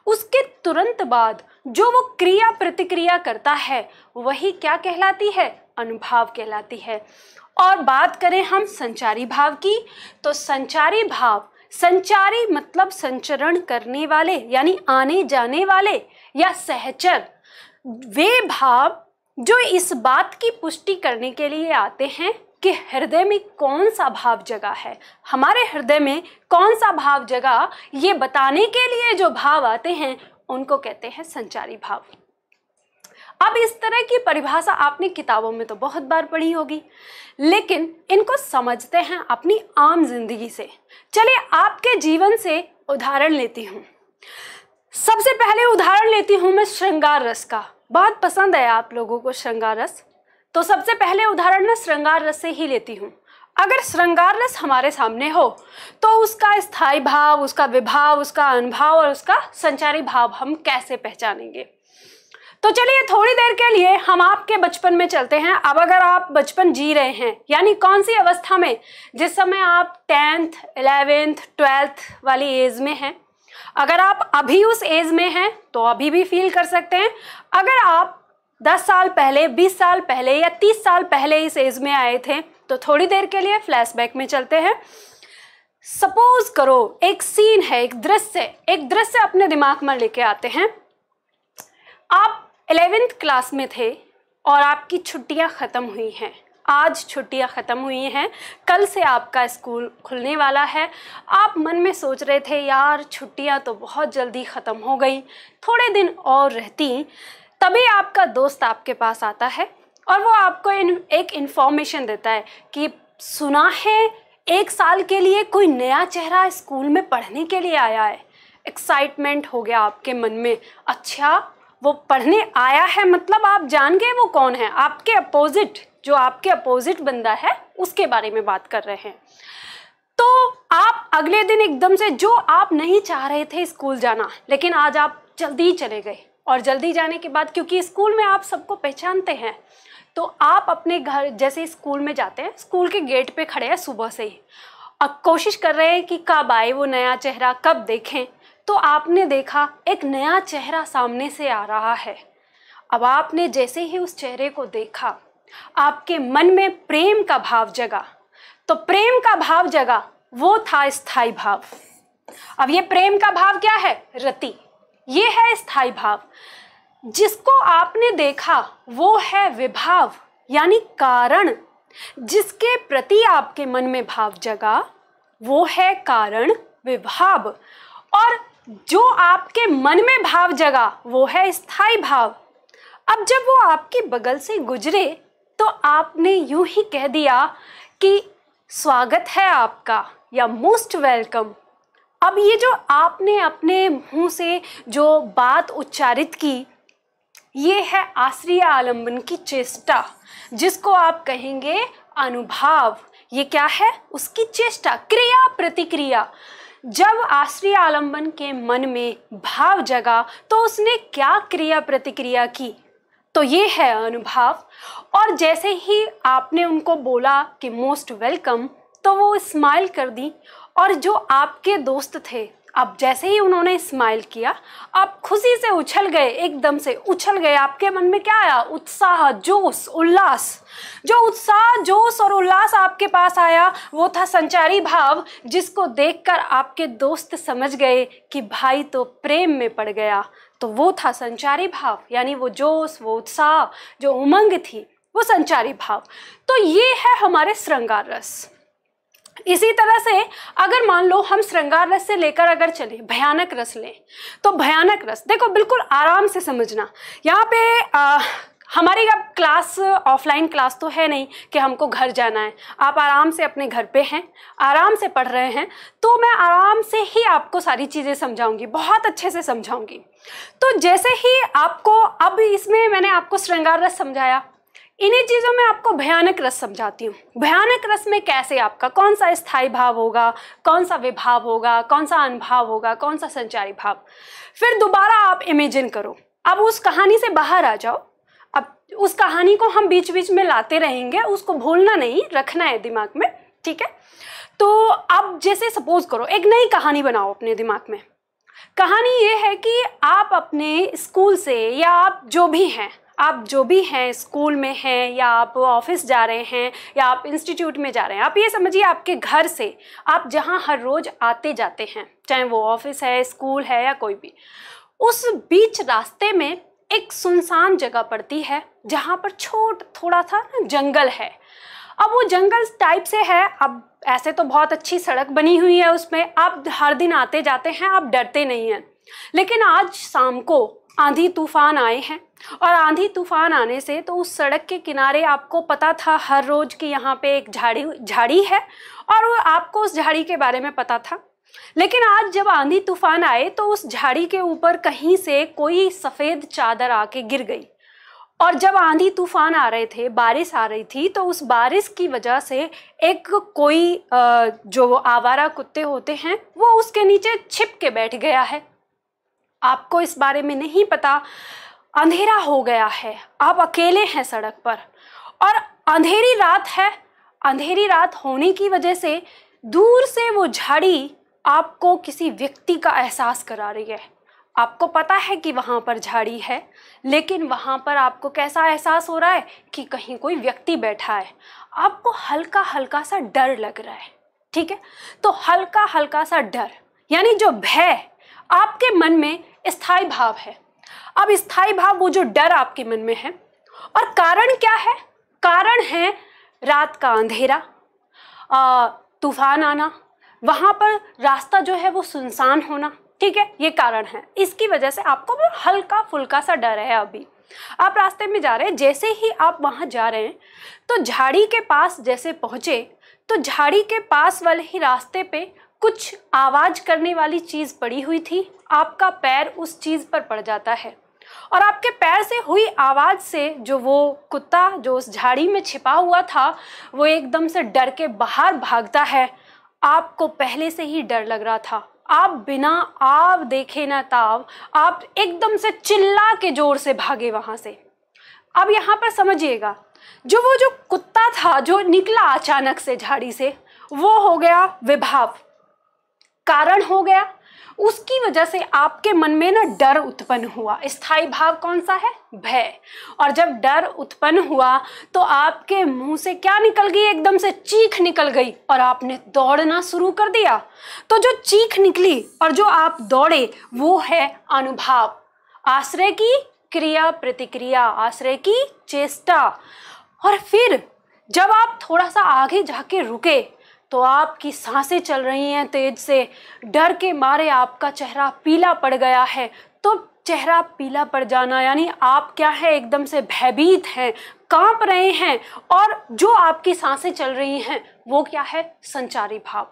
उसके तुरंत बाद जो वो क्रिया प्रतिक्रिया करता है, वही क्या कहलाती है? अनुभाव कहलाती है। और बात करें हम संचारी भाव की तो संचारी भाव, संचारी मतलब संचरण करने वाले, यानी आने जाने वाले या सहचर, वे भाव जो इस बात की पुष्टि करने के लिए आते हैं कि हृदय में कौन सा भाव जगा है। हमारे हृदय में कौन सा भाव जगा, ये बताने के लिए जो भाव आते हैं, उनको कहते हैं संचारी भाव। अब इस तरह की परिभाषा आपने किताबों में तो बहुत बार पढ़ी होगी, लेकिन इनको समझते हैं अपनी आम ज़िंदगी से। चलिए आपके जीवन से उदाहरण लेती हूँ। सबसे पहले उदाहरण लेती हूँ मैं श्रृंगार रस का। बहुत पसंद है आप लोगों को श्रृंगार रस। तो सबसे पहले उदाहरण मैं श्रृंगार रस से ही लेती हूँ। अगर श्रृंगार रस हमारे सामने हो तो उसका स्थायी भाव, उसका विभाव, उसका अनुभव और उसका संचारी भाव हम कैसे पहचानेंगे? तो चलिए थोड़ी देर के लिए हम आपके बचपन में चलते हैं। अब अगर आप बचपन जी रहे हैं, यानी कौन सी अवस्था में, जिस समय आप टेंथ, इलेवेंथ, ट्वेल्थ वाली एज में हैं? अगर आप अभी उस एज में हैं तो अभी भी फील कर सकते हैं। अगर आप 10 साल पहले 20 साल पहले या 30 साल पहले इस एज में आए थे तो थोड़ी देर के लिए फ्लैशबैक में चलते हैं। सपोज़ करो, एक सीन है, एक दृश्य एक दृश्य अपने दिमाग में लेके आते हैं। आप एलेवेंथ क्लास में थे और आपकी छुट्टियाँ ख़त्म हुई हैं। आज छुट्टियाँ ख़त्म हुई हैं कल से आपका स्कूल खुलने वाला है। आप मन में सोच रहे थे यार छुट्टियाँ तो बहुत जल्दी ख़त्म हो गई थोड़े दिन और रहती तभी आपका दोस्त आपके पास आता है। और वो आपको इन, एक इन्फॉर्मेशन देता है कि सुना है एक साल के लिए कोई नया चेहरा स्कूल में पढ़ने के लिए आया है। एक्साइटमेंट हो गया आपके मन में। अच्छा वो पढ़ने आया है मतलब आप जान गए वो कौन है? आपके अपोजिट जो आपके अपोजिट बंदा है, उसके बारे में बात कर रहे हैं। तो आप अगले दिन एकदम से जो आप नहीं चाह रहे थे स्कूल जाना, लेकिन आज आप जल्दी चले गए। और जल्दी जाने के बाद, क्योंकि स्कूल में आप सबको पहचानते हैं तो आप अपने घर जैसे स्कूल में जाते हैं, स्कूल के गेट पे खड़े हैं सुबह से ही। अब कोशिश कर रहे हैं कि कब आए वो नया चेहरा, कब देखें। तो आपने देखा, एक नया चेहरा सामने से आ रहा है। अब आपने जैसे ही उस चेहरे को देखा आपके मन में प्रेम का भाव जगा। तो प्रेम का भाव जगा, वो था स्थायी भाव। अब ये प्रेम का भाव क्या है? रति। ये है स्थायी भाव। जिसको आपने देखा, वो है विभाव, यानी कारण। जिसके प्रति आपके मन में भाव जगा, वो है कारण विभाव। और जो आपके मन में भाव जगा, वो है स्थायी भाव। अब जब वो आपके बगल से गुजरे तो आपने यूँ ही कह दिया कि स्वागत है आपका, या मोस्ट वेलकम अब ये जो आपने अपने मुँह से जो बात उच्चारित की, ये है आश्रिय आलंबन की चेष्टा, जिसको आप कहेंगे अनुभाव। ये क्या है? उसकी चेष्टा, क्रिया प्रतिक्रिया। जब आश्रय आलंबन के मन में भाव जगा तो उसने क्या क्रिया प्रतिक्रिया की? तो ये है अनुभाव। और जैसे ही आपने उनको बोला कि मोस्ट वेलकम तो वो स्माइल कर दी। और जो आपके दोस्त थे, अब जैसे ही उन्होंने स्माइल किया, आप खुशी से उछल गए, एकदम से उछल गए। आपके मन में क्या आया? उत्साह, जोश, उल्लास। जो उत्साह, जोश और उल्लास आपके पास आया, वो था संचारी भाव, जिसको देखकर आपके दोस्त समझ गए कि भाई तो प्रेम में पड़ गया। तो वो था संचारी भाव यानी वो जोश वो उत्साह जो उमंग थी वो संचारी भाव। तो ये है हमारे श्रृंगार रस। इसी तरह से अगर मान लो हम श्रृंगार रस से लेकर अगर चले भयानक रस लें तो भयानक रस देखो बिल्कुल आराम से समझना। यहाँ पे आ, हमारी अब क्लास, ऑफलाइन क्लास तो है नहीं कि हमको घर जाना है। आप आराम से अपने घर पे हैं, आराम से पढ़ रहे हैं तो मैं आराम से ही आपको सारी चीज़ें समझाऊँगी, बहुत अच्छे से समझाऊँगी। तो जैसे ही आपको, अब इसमें मैंने आपको श्रृंगार रस समझाया। इन्हीं चीज़ों में आपको भयानक रस समझाती हूँ। भयानक रस में कैसे आपका, कौन सा स्थायी भाव होगा, कौन सा विभाव होगा, कौन सा अनुभाव होगा, कौन सा संचारी भाव? फिर दोबारा आप इमेजिन करो। अब उस कहानी से बाहर आ जाओ। उस कहानी को हम बीच बीच में लाते रहेंगे, उसको भूलना नहीं, रखना है दिमाग में, ठीक है? तो अब जैसे सपोज़ करो, एक नई कहानी बनाओ अपने दिमाग में। कहानी ये है कि आप अपने स्कूल से या आप जो भी हैं, आप जो भी हैं स्कूल में हैं या आप ऑफ़िस जा रहे हैं या आप इंस्टीट्यूट में जा रहे हैं, आप ये समझिए आपके घर से आप जहाँ हर रोज़ आते जाते हैं, चाहे वो ऑफ़िस है, स्कूल है या कोई भी, उस बीच रास्ते में एक सुनसान जगह पड़ती है, जहाँ पर छोट, थोड़ा सा जंगल है। अब वो जंगल टाइप से है, अब ऐसे तो बहुत अच्छी सड़क बनी हुई है उसमें, आप हर दिन आते जाते हैं, आप डरते नहीं हैं। लेकिन आज शाम को आंधी तूफ़ान आए हैं, और आंधी तूफ़ान आने से तो उस सड़क के किनारे आपको पता था हर रोज कि यहाँ पे एक झाड़ी झाड़ी है, और आपको उस झाड़ी के बारे में पता था। लेकिन आज जब आंधी तूफ़ान आए तो उस झाड़ी के ऊपर कहीं से कोई सफ़ेद चादर आके गिर गई। और जब आंधी तूफ़ान आ रहे थे, बारिश आ रही थी तो उस बारिश की वजह से एक कोई जो आवारा कुत्ते होते हैं, वो उसके नीचे छिप के बैठ गया है। आपको इस बारे में नहीं पता, अंधेरा हो गया है। आप अकेले हैं सड़क पर। और अंधेरी रात है। अंधेरी रात होने की वजह से दूर से वो झाड़ी आपको किसी व्यक्ति का एहसास करा रही है। आपको पता है कि वहाँ पर झाड़ी है, लेकिन वहाँ पर आपको कैसा एहसास हो रहा है कि कहीं कोई व्यक्ति बैठा है। आपको हल्का हल्का सा डर लग रहा है, ठीक है? तो हल्का हल्का सा डर, यानी जो भय, आपके मन में स्थायी भाव है। अब स्थायी भाव, वो जो डर आपके मन में है, और कारण क्या है? कारण है रात का अंधेरा तूफ़ान आना वहाँ पर रास्ता जो है वो सुनसान होना, ठीक है, ये कारण है। इसकी वजह से आपको हल्का फुल्का सा डर है अभी। आप रास्ते में जा रहे हैं, जैसे ही आप वहाँ जा रहे हैं तो झाड़ी के पास जैसे पहुँचे तो झाड़ी के पास वाले ही रास्ते पे कुछ आवाज़ करने वाली चीज़ पड़ी हुई थी। आपका पैर उस चीज़ पर पड़ जाता है। और आपके पैर से हुई आवाज़ से जो वो कुत्ता जो उस झाड़ी में छिपा हुआ था, वो एकदम से डर के बाहर भागता है। आपको पहले से ही डर लग रहा था। आप बिना आव देखे ना ताव, आप एकदम से चिल्ला के ज़ोर से भागे वहाँ से। अब यहाँ पर समझिएगा, जो वो जो कुत्ता था, जो निकला अचानक से झाड़ी से, वो हो गया विभाव। कारण हो गया उसकी वजह से आपके मन में ना डर उत्पन्न हुआ। स्थायी भाव कौन सा है? भय। और जब डर उत्पन्न हुआ तो आपके मुँह से क्या निकल गई? एकदम से चीख निकल गई और आपने दौड़ना शुरू कर दिया। तो जो चीख निकली और जो आप दौड़े, वो है अनुभव। आश्रय की क्रिया प्रतिक्रिया, आश्रय की चेष्टा। और फिर जब आप थोड़ा सा आगे जाके रुके तो आपकी साँसें चल रही हैं तेज से। डर के मारे आपका चेहरा पीला पड़ गया है। तो चेहरा पीला पड़ जाना, यानी आप क्या है? एकदम से भयभीत हैं, काँप रहे हैं, और जो आपकी साँसें चल रही हैं, वो क्या है? संचारी भाव।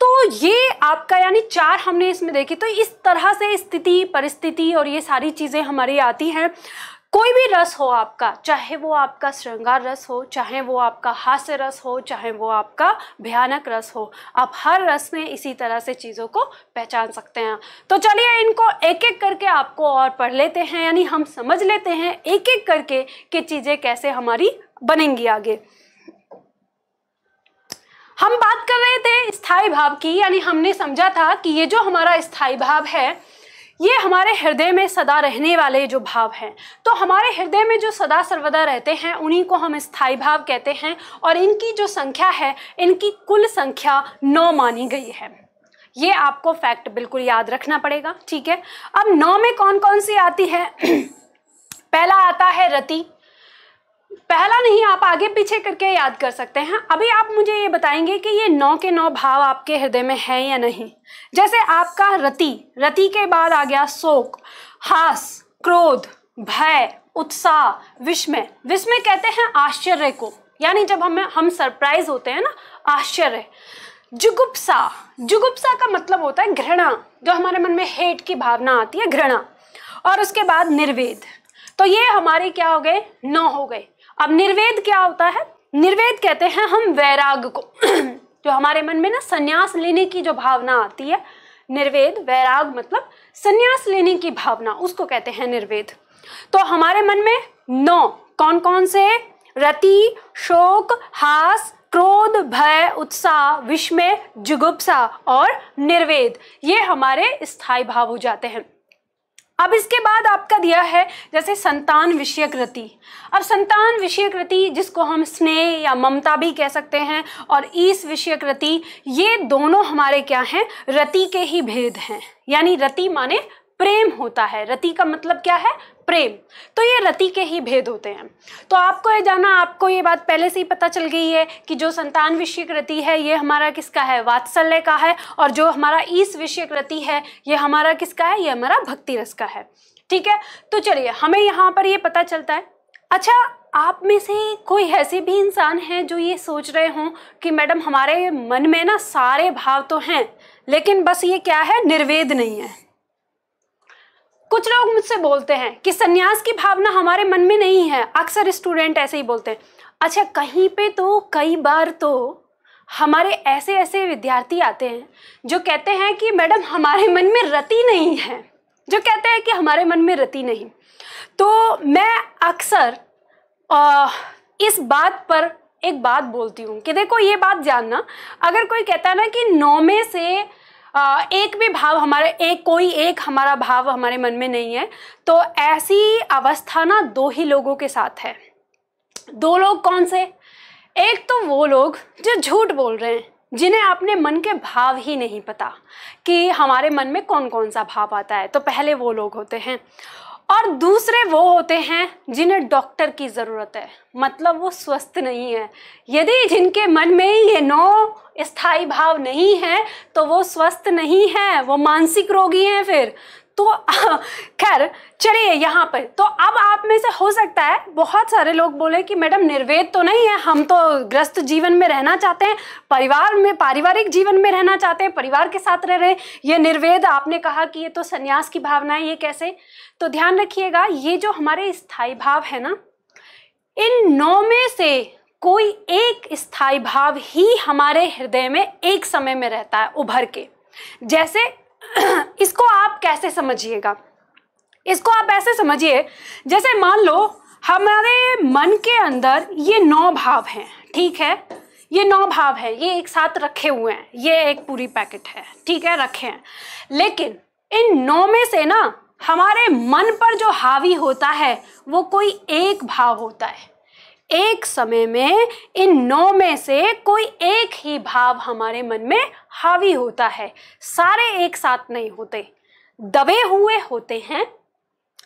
तो ये आपका, यानी चार हमने इसमें देखी तो इस तरह से स्थिति, परिस्थिति और ये सारी चीज़ें हमारी आती हैं। कोई भी रस हो आपका, चाहे वो आपका श्रृंगार रस हो, चाहे वो आपका हास्य रस हो, चाहे वो आपका भयानक रस हो, आप हर रस में इसी तरह से चीज़ों को पहचान सकते हैं। तो चलिए इनको एक एक करके आपको और पढ़ लेते हैं, यानी हम समझ लेते हैं एक एक करके कि चीज़ें कैसे हमारी बनेंगी आगे। हम बात कर रहे थे स्थायी भाव की, यानी हमने समझा था कि ये जो हमारा स्थायी भाव है ये हमारे हृदय में सदा रहने वाले जो भाव हैं। तो हमारे हृदय में जो सदा सर्वदा रहते हैं, उन्हीं को हम स्थायी भाव कहते हैं और इनकी जो संख्या है, इनकी कुल संख्या नौ मानी गई है। ये आपको फैक्ट बिल्कुल याद रखना पड़ेगा, ठीक है? अब नौ में कौन कौन सी आती है? पहला आता है रति। पहला नहीं, आप आगे पीछे करके याद कर सकते हैं। अभी आप मुझे ये बताएँगे कि ये नौ के नौ भाव आपके हृदय में है या नहीं। जैसे आपका रति रति के बाद आ गया शोक, हास, क्रोध, भय, उत्साह, विस्मय। विस्मय कहते हैं आश्चर्य को। यानी जब हम हम सरप्राइज़ होते हैं ना, आश्चर्य। जुगुप्सा जुगुप्सा का मतलब होता है घृणा, जो हमारे मन में हेट की भावना आती है, घृणा। और उसके बाद निर्वेद। तो ये हमारे क्या हो गए? नौ हो गए। अब निर्वेद क्या होता है? निर्वेद कहते हैं हम वैराग को। जो हमारे मन में ना संन्यास लेने की जो भावना आती है, निर्वेद, वैराग मतलब संन्यास लेने की भावना, उसको कहते हैं निर्वेद। तो हमारे मन में नौ कौन कौन से रति, शोक, हास, क्रोध, भय, उत्साह, विस्मय, जुगुप्सा और निर्वेद। ये हमारे स्थायी भाव हो जाते हैं। अब इसके बाद आपका दिया है जैसे संतान विषय कृति अब संतान विषय कृति जिसको हम स्नेह या ममता भी कह सकते हैं, और ईस विषय कृति ये दोनों हमारे क्या हैं? रति के ही भेद हैं। यानी रति माने प्रेम होता है। रति का मतलब क्या है? प्रेम तो ये रति के ही भेद होते हैं। तो आपको ये जाना, आपको ये बात पहले से ही पता चल गई है कि जो संतान विषयक रति है, ये हमारा किसका है? वात्सल्य का है, और जो हमारा ईस विषयक रति है, ये हमारा किसका है? ये हमारा भक्ति रस का है। ठीक है? तो चलिए, हमें यहाँ पर ये पता चलता है। अच्छा आप में से कोई ऐसे भी इंसान हैं जो ये सोच रहे हों कि मैडम, हमारे मन में ना सारे भाव तो हैं, लेकिन बस ये क्या है? निर्वेद नहीं है। कुछ लोग मुझसे बोलते हैं कि सन्यास की भावना हमारे मन में नहीं है। अक्सर स्टूडेंट ऐसे ही बोलते हैं। अच्छा कहीं पे तो कई बार तो हमारे ऐसे ऐसे विद्यार्थी आते हैं जो कहते हैं कि मैडम, हमारे मन में रति नहीं है। जो कहते हैं कि हमारे मन में रति नहीं। तो मैं अक्सर इस बात पर एक बात बोलती हूँ कि देखो, ये बात जानना। अगर कोई कहता है ना कि नौ में एक भी भाव हमारे, एक, कोई एक हमारा भाव हमारे मन में नहीं है तो ऐसी अवस्था ना दो ही लोगों के साथ है। दो लोग कौन से? एक तो वो लोग जो झूठ बोल रहे हैं, जिन्हें अपने मन के भाव ही नहीं पता कि हमारे मन में कौन कौन सा भाव आता है। तो पहले वो लोग होते हैं। और दूसरे वो होते हैं जिन्हें डॉक्टर की ज़रूरत है। मतलब वो स्वस्थ नहीं है। यदि जिनके मन में ये नौ स्थायी भाव नहीं है तो वो स्वस्थ नहीं है, वो मानसिक रोगी हैं फिर। तो खैर, चलिए यहाँ पर तो अब आप में से हो सकता है, बहुत सारे लोग बोले कि, मैडम, निर्वेद तो नहीं है, हम तो ग्रस्त जीवन में रहना चाहते हैं, परिवार में, पारिवारिक जीवन में रहना चाहते हैं, परिवार के साथ रह रहे ये निर्वेद, आपने कहा कि ये तो संन्यास की भावना है, ये कैसे? तो ध्यान रखिएगा, ये जो हमारे स्थायी भाव है ना, इन नौ में से कोई एक स्थायी भाव ही हमारे हृदय में एक समय में रहता है, उभर के। जैसे इसको आप कैसे समझिएगा? इसको आप ऐसे समझिए, जैसे मान लो, हमारे मन के अंदर ये नौ भाव हैं, ठीक है? ये नौ भाव है, ये एक साथ रखे हुए हैं, ये एक पूरी पैकेट है, ठीक है? रखे हैं। लेकिन इन नौ में से ना, हमारे मन पर जो हावी होता है, वो कोई एक भाव होता है। एक समय में इन नौ में से कोई एक ही भाव हमारे मन में हावी होता है। सारे एक साथ नहीं होते। दबे हुए होते हैं,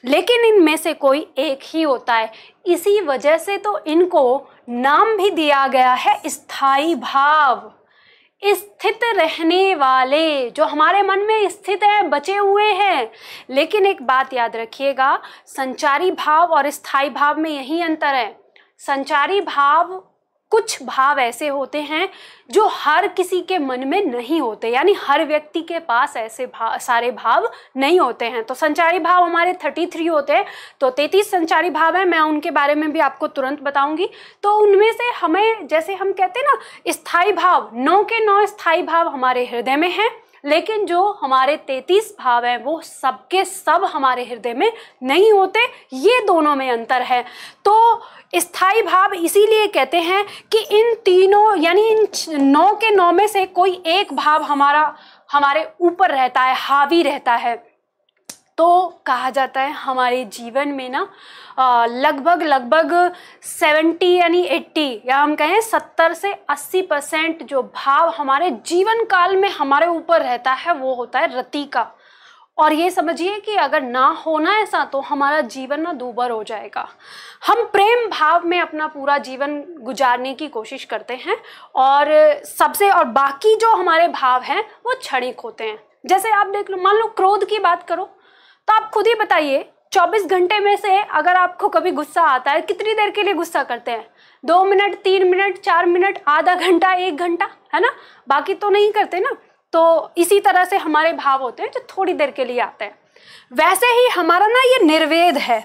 लेकिन इनमें से कोई एक ही होता है। इसी वजह से तो इनको नाम भी दिया गया है स्थायी भाव। स्थित रहने वाले, जो हमारे मन में स्थित है, बचे हुए हैं। लेकिन एक बात याद रखिएगा, संचारी भाव और स्थायी भाव में यही अंतर है। संचारी भाव, कुछ भाव ऐसे होते हैं जो हर किसी के मन में नहीं होते, यानी हर व्यक्ति के पास ऐसे भाव सारे भाव नहीं होते हैं। तो संचारी भाव हमारे थर्टी थ्री होते हैं। तो तैतीस संचारी भाव है, मैं उनके बारे में भी आपको तुरंत बताऊँगी। तो उनमें से हमें, जैसे हम कहते हैं ना स्थायी भाव, नौ के नौ स्थायी भाव हमारे हृदय में हैं, लेकिन जो हमारे तैतीस भाव हैं, वो सबके सब हमारे हृदय में नहीं होते, ये दोनों में अंतर है। तो स्थायी भाव इसीलिए कहते हैं कि इन तीनों, यानी इन नौ के नौ में से कोई एक भाव हमारा, हमारे ऊपर रहता है, हावी रहता है। तो कहा जाता है हमारे जीवन में ना लगभग लगभग सेवेंटी यानी एट्टी, या हम कहें सत्तर से अस्सी परसेंट जो भाव हमारे जीवन काल में हमारे ऊपर रहता है, वो होता है रति का। और ये समझिए कि अगर ना होना ऐसा तो हमारा जीवन ना दूबर हो जाएगा। हम प्रेम भाव में अपना पूरा जीवन गुजारने की कोशिश करते हैं और सबसे और बाकी जो हमारे भाव हैं, वो क्षणिक होते हैं। जैसे आप देख लो, मान लो क्रोध की बात करो तो आप खुद ही बताइए 24 घंटे में से अगर आपको कभी गुस्सा आता है, कितनी देर के लिए गुस्सा करते हैं? दो मिनट, तीन मिनट, चार मिनट, आधा घंटा, एक घंटा, है ना? बाकी तो नहीं करते ना। तो इसी तरह से हमारे भाव होते हैं जो थोड़ी देर के लिए आते हैं। वैसे ही हमारा ना ये निर्वेद है।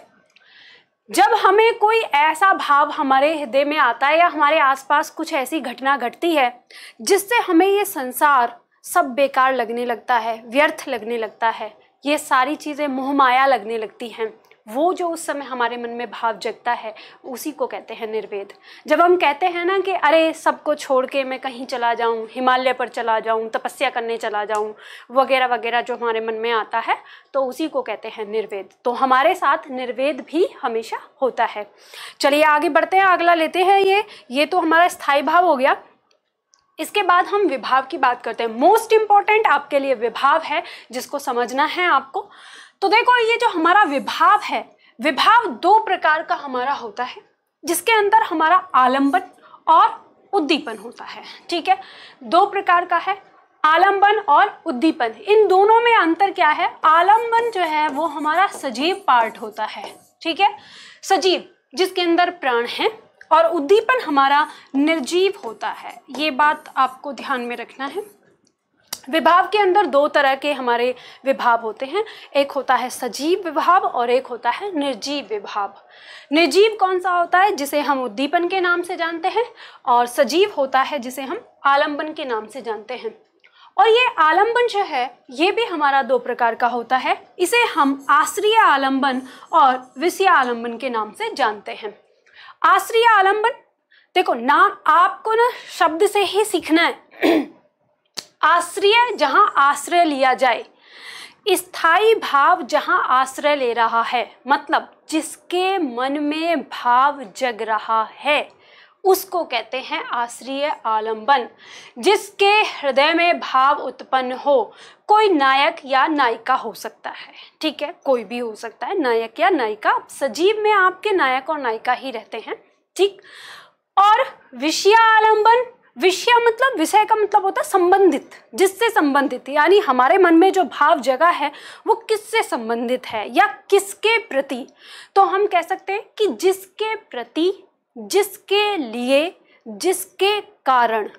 जब हमें कोई ऐसा भाव हमारे हृदय में आता है या हमारे आसपास कुछ ऐसी घटना घटती है, जिससे हमें ये संसार सब बेकार लगने लगता है, व्यर्थ लगने लगता है, ये सारी चीज़ें मोह माया लगने लगती हैं। वो जो उस समय हमारे मन में भाव जगता है, उसी को कहते हैं निर्वेद। जब हम कहते हैं ना कि, अरे, सबको छोड़ के मैं कहीं चला जाऊँ, हिमालय पर चला जाऊँ, तपस्या करने चला जाऊँ, वगैरह वगैरह जो हमारे मन में आता है तो उसी को कहते हैं निर्वेद। तो हमारे साथ निर्वेद भी हमेशा होता है। चलिए, आगे बढ़ते हैं, अगला लेते हैं ये। ये तो हमारा स्थायी भाव हो गया। इसके बाद हम विभाव की बात करते हैं। मोस्ट इंपॉर्टेंट आपके लिए विभाव है, जिसको समझना है आपको। तो देखो, ये जो हमारा विभाव है, विभाव दो प्रकार का हमारा होता है, जिसके अंदर हमारा आलंबन और उद्दीपन होता है, ठीक है? दो प्रकार का है, आलंबन और उद्दीपन। इन दोनों में अंतर क्या है? आलंबन जो है, वो हमारा सजीव पार्ट होता है, ठीक है? सजीव, जिसके अंदर प्राण है, और उद्दीपन हमारा निर्जीव होता है। ये बात आपको ध्यान में रखना है। विभाव के अंदर दो तरह के हमारे विभाव होते हैं। एक होता है सजीव विभाव और एक होता है निर्जीव विभाव। निर्जीव कौन सा होता है जिसे हम उद्दीपन के नाम से जानते हैं और सजीव होता है जिसे हम आलंबन के नाम से जानते हैं। और ये आलंबन जो है, ये भी हमारा दो प्रकार का होता है। इसे हम आश्रीय आलंबन और विषय आलंबन के नाम से जानते हैं। आश्रीय आलंबन, देखो, नाम आपको ना शब्द से ही सीखना है। आश्रय जहाँ आश्रय लिया जाए। स्थायी भाव जहाँ आश्रय ले रहा है मतलब जिसके मन में भाव जग रहा है, उसको कहते हैं आश्रीय आलंबन, जिसके हृदय में भाव उत्पन्न हो। कोई नायक या नायिका हो सकता है, ठीक है? कोई भी हो सकता है, नायक या नायिका। सजीव में आपके नायक और नायिका ही रहते हैं, ठीक? और विषय आलंबन विषय मतलब विषय का मतलब होता है संबंधित। जिससे संबंधित, यानी हमारे मन में जो भाव जगह है, वो किससे संबंधित है या किसके प्रति? तो हम कह सकते हैं कि जिसके प्रति, जिसके लिए, जिसके कारण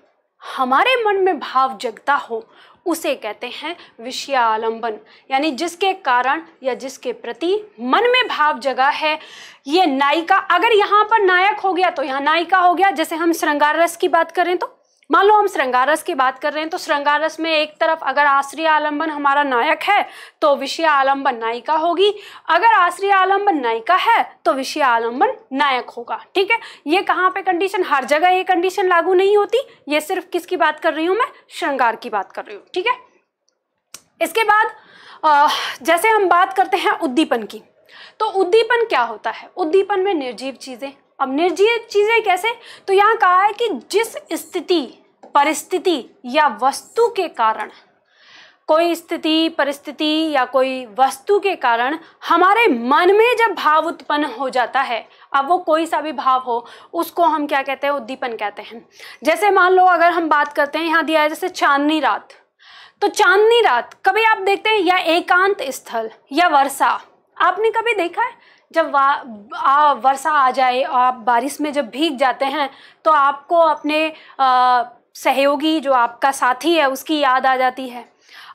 हमारे मन में भाव जगता हो उसे कहते हैं विषयालंबन। यानी जिसके कारण या जिसके प्रति मन में भाव जगा है, ये नायिका, अगर यहाँ पर नायक हो गया तो यहाँ नायिका हो गया। जैसे हम श्रृंगार रस की बात करें तो मान लो हम श्रृंगारस की बात कर रहे हैं तो श्रृंगारस में एक तरफ़ अगर आश्रय आलंबन हमारा नायक है तो विषय आलंबन नायिका होगी। अगर आश्रय आलंबन नायिका है तो विषय आलंबन नायक होगा, ठीक है? ये कहाँ पे कंडीशन हर जगह ये कंडीशन लागू नहीं होती। ये सिर्फ़ किसकी बात कर रही हूँ मैं? श्रृंगार की बात कर रही हूँ, ठीक है? इसके बाद जैसे हम बात करते हैं उद्दीपन की तो उद्दीपन क्या होता है? उद्दीपन में निर्जीव चीज़ें अब निर्जीव चीज़ें कैसे? तो यहाँ कहा है कि जिस स्थिति, परिस्थिति या वस्तु के कारण, कोई स्थिति, परिस्थिति या कोई वस्तु के कारण हमारे मन में जब भाव उत्पन्न हो जाता है, अब वो कोई सा भी भाव हो, उसको हम क्या कहते हैं? उद्दीपन कहते हैं। जैसे मान लो अगर हम बात करते हैं, यहाँ दिया है जैसे चांदनी रात। तो चांदनी रात, कभी आप देखते हैं या एकांत स्थल या वर्षा, आपने कभी देखा है? जब वा वर्षा आ जाए आप बारिश में जब भीग जाते हैं तो आपको अपने आ, सहयोगी जो आपका साथी है उसकी याद आ जाती है।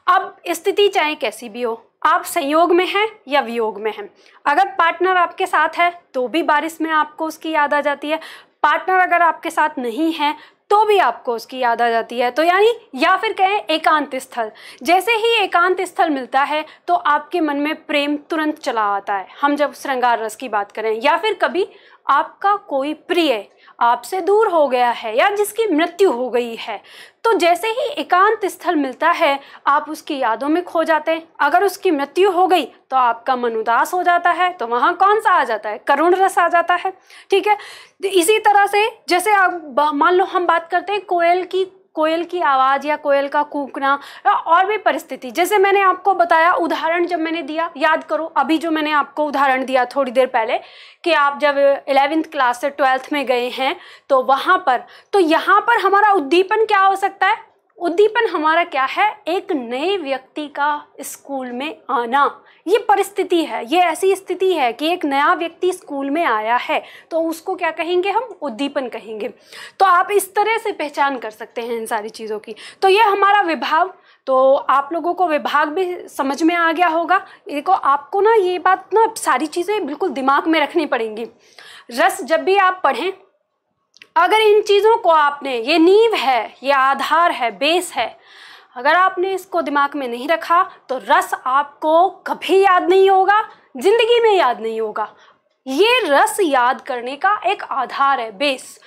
अब स्थिति चाहे कैसी भी हो आप संयोग में हैं या वियोग में हैं। अगर पार्टनर आपके साथ है तो भी बारिश में आपको उसकी याद आ जाती है। पार्टनर अगर आपके साथ नहीं है तो भी आपको उसकी याद आ जाती है। तो यानी, या फिर कहें एकांत स्थल। जैसे ही एकांत स्थल मिलता है तो आपके मन में प्रेम तुरंत चला आता है। हम जब श्रृंगार रस की बात करें, या फिर कभी आपका कोई प्रिय आपसे दूर हो गया है, या जिसकी मृत्यु हो गई है तो जैसे ही एकांत स्थल मिलता है, आप उसकी यादों में खो जाते हैं। अगर उसकी मृत्यु हो गई तो आपका मन उदास हो जाता है। तो वहाँ कौन सा आ जाता है? करुण रस आ जाता है। ठीक है? इसी तरह से जैसे आप मान लो हम बात करते हैं कोयल की कोयल की आवाज़ या कोयल का कूकना या और भी परिस्थिति। जैसे मैंने आपको बताया, उदाहरण जब मैंने दिया, याद करो, अभी जो मैंने आपको उदाहरण दिया थोड़ी देर पहले, कि आप जब इलेवेंथ क्लास से ट्वेल्थ में गए हैं तो वहाँ पर तो यहाँ पर हमारा उद्दीपन क्या हो सकता है? उद्दीपन हमारा क्या है? एक नए व्यक्ति का स्कूल में आना। ये परिस्थिति है, ये ऐसी स्थिति है कि एक नया व्यक्ति स्कूल में आया है तो उसको क्या कहेंगे हम? उद्दीपन कहेंगे। तो आप इस तरह से पहचान कर सकते हैं इन सारी चीज़ों की। तो ये हमारा विभाग तो आप लोगों को विभाग भी समझ में आ गया होगा। देखो, आपको ना ये बात ना सारी चीज़ें बिल्कुल दिमाग में रखनी पड़ेंगी। रस जब भी आप पढ़ें, अगर इन चीज़ों को आपने, ये नींव है, ये आधार है, बेस है अगर आपने इसको दिमाग में नहीं रखा तो रस आपको कभी याद नहीं होगा, ज़िंदगी में याद नहीं होगा। ये रस याद करने का एक आधार है बेस